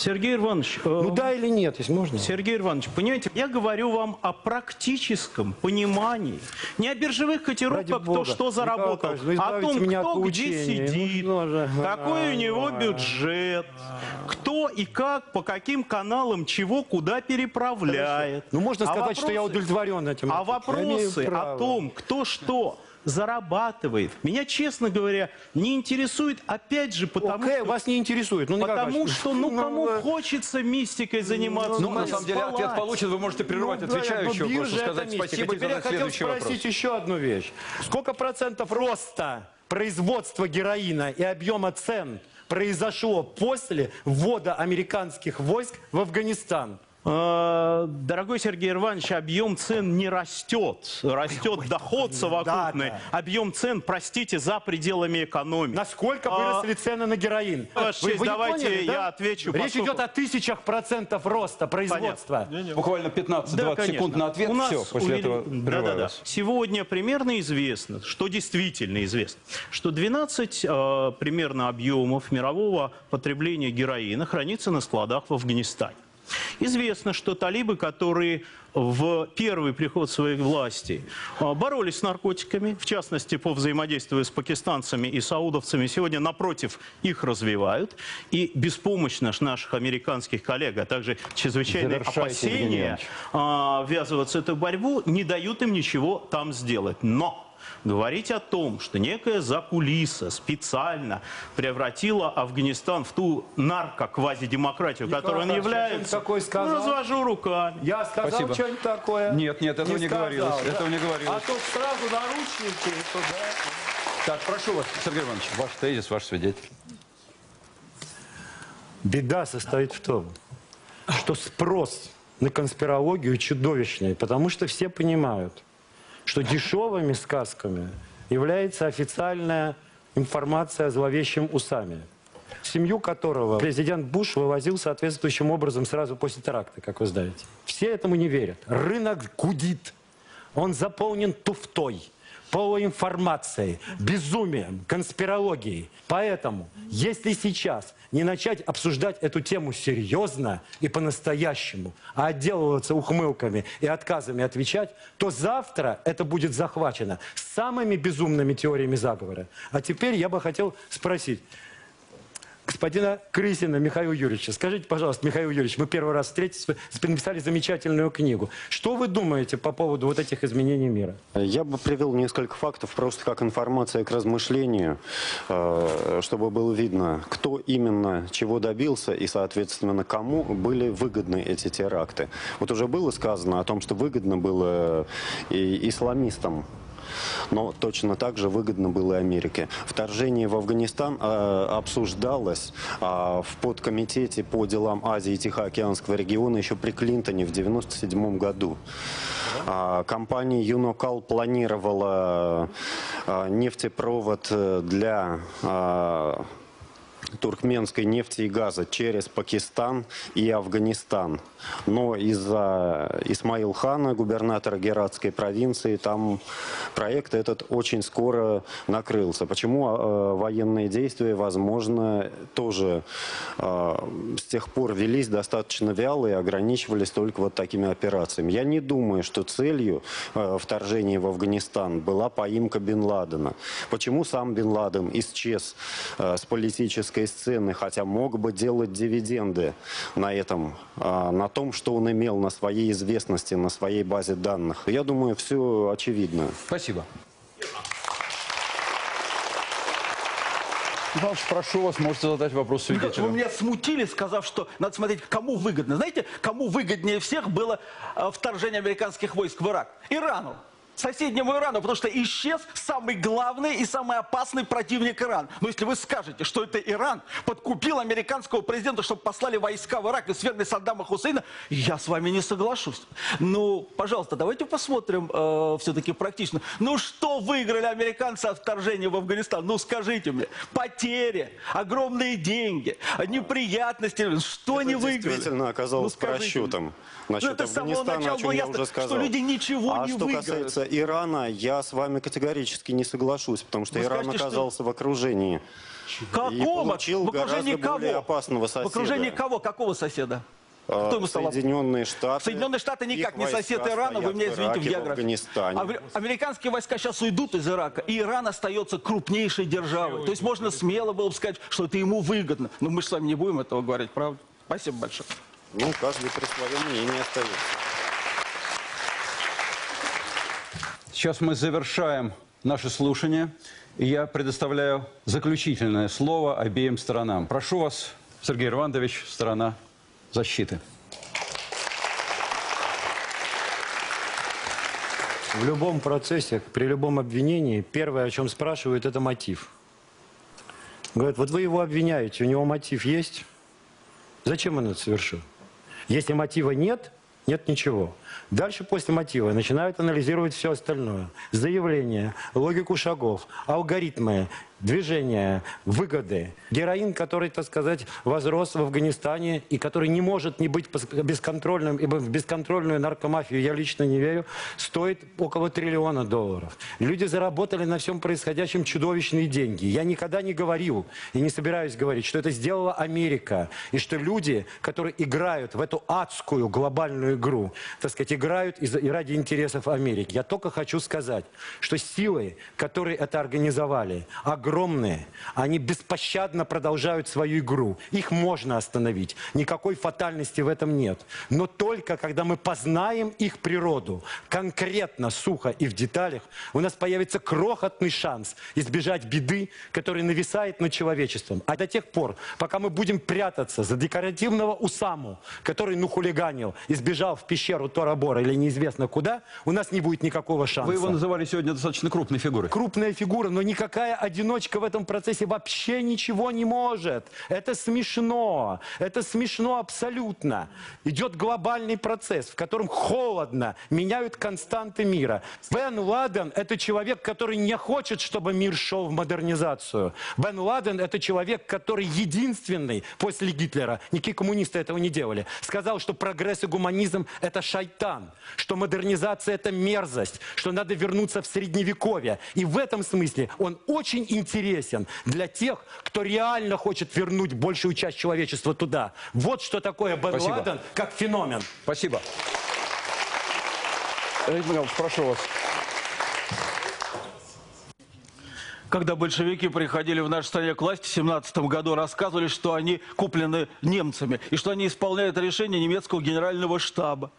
Сергей Иванович, э, Ну да или нет, если можно. Сергей Иванович, понимаете, я говорю вам о практическом понимании. Не о биржевых котировках, кто что заработал, ну а о том, кто где сидит, Ну, же. какой у него А, бюджет, кто и как, по каким каналам, чего, куда переправляет. Ну можно А сказать, что я вопросы- удовлетворен этим. А вопросы о том, кто что зарабатывает, меня, честно говоря, не интересует, опять же, потому Окей, что... вас не интересует. Ну, Николай Потому Иванович, что, ну, кому э, хочется мистикой заниматься? Ну, на Ну, самом деле, ответ спалать. получит, вы можете прерывать Ну, да, отвечающего, но просто биржа это сказать спасибо Теперь я хотел спросить вопрос. еще одну вещь. Сколько процентов роста производства героина и объема цен произошло после ввода американских войск в Афганистан? Э, Дорогой Сергей Иванович, объем цен не растет. Растет доход совокупный. да. Объем цен, простите, за пределами экономики. Насколько А, выросли цены на героин? Ваша честь, не давайте поняли, да? я отвечу, Речь поскольку- идет о тысячах процентов роста производства. Буквально 15-20 Да, конечно. секунд на ответ, У нас все, после увели- этого прерываю Да-да-да. вас. Сегодня примерно известно, что действительно известно, что 12 э, примерно объемов мирового потребления героина хранится на складах в Афганистане. Известно, что талибы, которые в первый приход своей власти э, боролись с наркотиками, в частности, по взаимодействию с пакистанцами и саудовцами, сегодня, напротив, их развивают. И беспомощность наших американских коллег, а также чрезвычайные Завершайте, опасения а, ввязываться в эту борьбу, не дают им ничего там сделать. Но говорить о том, что некая закулиса специально превратила Афганистан в ту нарко-квазидемократию, которой он я является, такое сказал? ну, развожу руками. Я сказал Спасибо. что-нибудь такое? Нет, нет, этого не сказал, говорилось, да? этого не говорилось. А то сразу наручники. и туда. Так, прошу вас, Сергей Иванович, ваш тезис, ваш свидетель. Беда состоит в том, что спрос на конспирологию чудовищный, потому что все понимают, что дешевыми сказками является официальная информация о зловещем усами, семью которого президент Буш вывозил соответствующим образом сразу после теракта, как вы знаете. Все этому не верят. Рынок гудит. Он заполнен туфтой, полуинформацией, безумием, конспирологией. Поэтому, если сейчас не начать обсуждать эту тему серьезно и по-настоящему, а отделываться ухмылками и отказами отвечать, то завтра это будет захвачено самыми безумными теориями заговора. А теперь я бы хотел спросить, господина Крысина Михаила Юрьевича. Скажите, пожалуйста, Михаил Юрьевич, мы первый раз встретились, написали замечательную книгу. Что вы думаете по поводу вот этих изменений мира? Я бы привел несколько фактов, просто как информация к размышлению, э, чтобы было видно, кто именно чего добился и, соответственно, кому были выгодны эти теракты. Вот уже было сказано о том, что выгодно было и исламистам но точно так же выгодно было и Америке. Вторжение в Афганистан э, обсуждалось э, в подкомитете по делам Азии и Тихоокеанского региона еще при Клинтоне в 1997 году. А, Компания Юнокал планировала э, нефтепровод э, для э, туркменской нефти и газа через Пакистан и Афганистан. Но из-за Исмаил Хана, губернатора Гератской провинции, там проект этот очень скоро накрылся. Почему э, военные действия, возможно, тоже э, с тех пор велись достаточно вяло и ограничивались только вот такими операциями. Я не думаю, что целью э, вторжения в Афганистан была поимка Бен Ладена. Почему сам Бен Ладен исчез э, с политической политической сцены, хотя мог бы делать дивиденды на этом, а, на том, что он имел на своей известности, на своей базе данных. Я думаю, все очевидно. Спасибо. Иванович, прошу вас, можете задать вопрос Вы свидетелю. меня смутили, сказав, что надо смотреть, кому выгодно. Знаете, кому выгоднее всех было э, вторжение американских войск в Ирак? Ирану. Соседнему Ирану, потому что исчез самый главный и самый опасный противник Иран. Но если вы скажете, что это Иран подкупил американского президента, чтобы послали войска в Ирак и свергли Саддама Хусейна, я с вами не соглашусь. Ну, пожалуйста, давайте посмотрим э, все-таки практично. Ну, что выиграли американцы от вторжения в Афганистан? Ну, скажите мне. Потери, огромные деньги, неприятности. Что они выиграли? Действительно оказалось Ну, просчетом. Насчет Ну, это Афганистана, о чем я уже что люди ничего а не что выиграют. касается Ирана, я с вами категорически не соглашусь, потому что Вы Иран скажете, что- оказался в окружении. Какого? И получил в окружении гораздо более кого? опасного В окружении соседа. кого? Какого соседа? А, Кто ему стал Соединенные Штаты. Соединенные Штаты никак не сосед Ирана, вы меня в извините в Ираке, в географии. Авер- Американские войска сейчас уйдут из Ирака, и Иран остается крупнейшей державой. То есть можно смело было бы сказать, что это ему выгодно. Но мы же с вами не будем этого говорить, правда? Спасибо большое. Ну, каждый при своем мнении остается. Сейчас мы завершаем наше слушание, и я предоставляю заключительное слово обеим сторонам. Прошу вас, Сергей Ирвандович, сторона защиты. В любом процессе, при любом обвинении, первое, о чем спрашивают, это мотив. Говорят, вот вы его обвиняете, у него мотив есть? Зачем он это совершил? Если мотива нет, нет ничего. Дальше после мотива начинают анализировать все остальное. Заявления, логику шагов, алгоритмы, движения, выгоды. Героин, который, так сказать, возрос в Афганистане и который не может не быть бесконтрольным, ибо в бесконтрольную наркомафию я лично не верю, стоит около триллиона долларов. Люди заработали на всем происходящем чудовищные деньги. Я никогда не говорил и не собираюсь говорить, что это сделала Америка, и что люди, которые играют в эту адскую глобальную игру, так сказать, играют из- и ради интересов Америки. Я только хочу сказать, что силы, которые это организовали, огромные, они беспощадно продолжают свою игру. Их можно остановить. Никакой фатальности в этом нет. Но только когда мы познаем их природу, конкретно, сухо и в деталях, у нас появится крохотный шанс избежать беды, которая нависает над человечеством. А до тех пор, пока мы будем прятаться за декоративного Усаму, который ну хулиганил и сбежал в пещеру Тора-Бора или неизвестно куда, у нас не будет никакого шанса. Вы его называли сегодня достаточно крупной фигурой. Крупная фигура, но никакая одиночка в этом процессе вообще ничего не может. Это смешно. Это смешно абсолютно. Идет глобальный процесс, в котором холодно меняют константы мира. Бен Ладен – это человек, который не хочет, чтобы мир шел в модернизацию. Бен Ладен – это человек, который единственный после Гитлера, никакие коммунисты этого не делали, сказал, что прогресс и гуманизм – это шайтан, что модернизация – это мерзость, что надо вернуться в средневековье. И в этом смысле он очень интересен для тех, кто реально хочет вернуть большую часть человечества туда. Вот что такое Бен Спасибо. Ладен как феномен. Спасибо. Леонид Михайлович, прошу вас. Когда большевики приходили в нашу стране к власти в 17 году, рассказывали, что они куплены немцами и что они исполняют решение немецкого генерального штаба.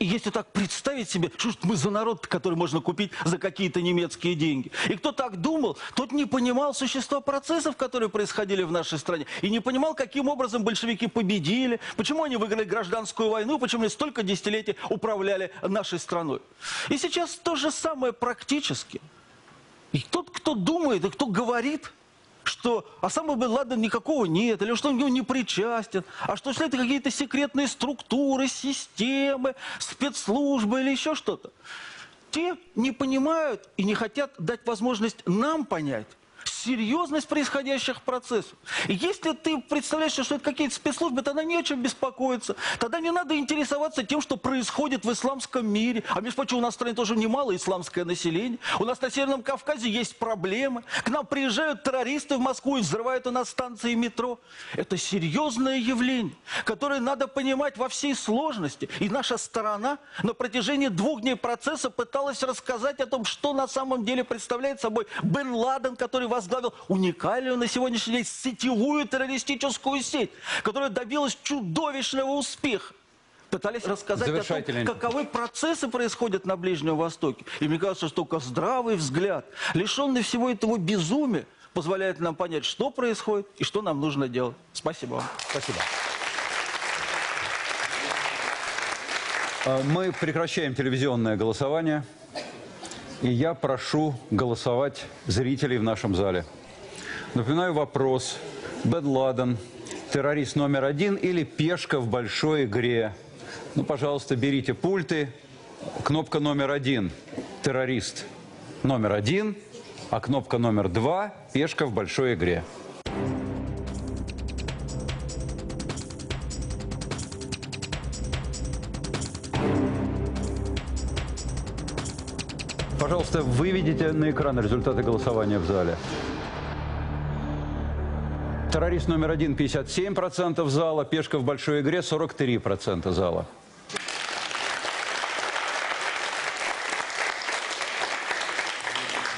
И если так представить себе, что ж мы за народ, который можно купить за какие-то немецкие деньги. И кто так думал, тот не понимал существа процессов, которые происходили в нашей стране. И не понимал, каким образом большевики победили, почему они выиграли гражданскую войну, почему они столько десятилетий управляли нашей страной. И сейчас то же самое практически. И тот, кто думает и кто говорит, что Осама Бен Ладен никакого нет, или что он нему не причастен, а что если это какие-то секретные структуры, системы, спецслужбы или еще что-то, те не понимают и не хотят дать возможность нам понять серьезность происходящих процессов. И если ты представляешь, что это какие-то спецслужбы, тогда не о чем беспокоиться. Тогда не надо интересоваться тем, что происходит в исламском мире. А между прочим, у нас в стране тоже немало исламское население. У нас на Северном Кавказе есть проблемы. К нам приезжают террористы в Москву и взрывают у нас станции метро. Это серьезное явление, которое надо понимать во всей сложности. И наша сторона на протяжении двух дней процесса пыталась рассказать о том, что на самом деле представляет собой Бен Ладен, который возглавил возглавил уникальную на сегодняшний день сетевую террористическую сеть, которая добилась чудовищного успеха. Пытались рассказать о том, каковы процессы происходят на Ближнем Востоке. И мне кажется, что только здравый взгляд, лишенный всего этого безумия, позволяет нам понять, что происходит и что нам нужно делать. Спасибо вам. Спасибо. А, Мы прекращаем телевизионное голосование. И я прошу голосовать зрителей в нашем зале. Напоминаю вопрос. Бен Ладен, террорист номер один или пешка в большой игре? Ну, пожалуйста, берите пульты. Кнопка номер один – террорист номер один, а кнопка номер два – пешка в большой игре. Пожалуйста, выведите на экран результаты голосования в зале. Террорист номер один 57% зала, пешка в большой игре 43% зала.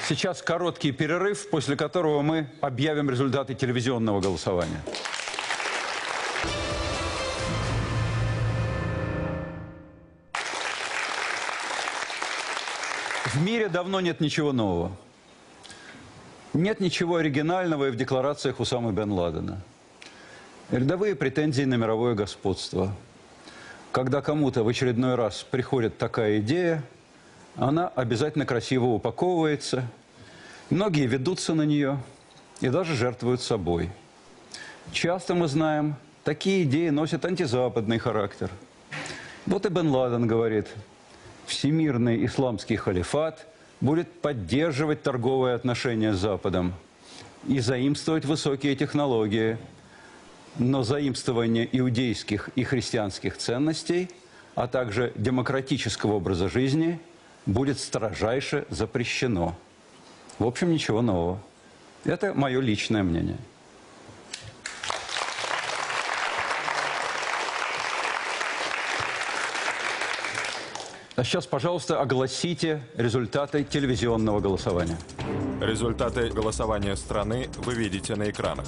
Сейчас короткий перерыв, после которого мы объявим результаты телевизионного голосования. Мире давно нет ничего нового. Нет ничего оригинального и в декларациях Усамы бен Ладена. Рядовые претензии на мировое господство. Когда кому-то в очередной раз приходит такая идея, она обязательно красиво упаковывается. Многие ведутся на нее и даже жертвуют собой. Часто мы знаем, такие идеи носят антизападный характер. Вот и Бен Ладен говорит, всемирный исламский халифат будет поддерживать торговые отношения с Западом и заимствовать высокие технологии. Но заимствование иудейских и христианских ценностей, а также демократического образа жизни будет строжайше запрещено. В общем, ничего нового. Это мое личное мнение. А сейчас, пожалуйста, огласите результаты телевизионного голосования. Результаты голосования страны вы видите на экранах.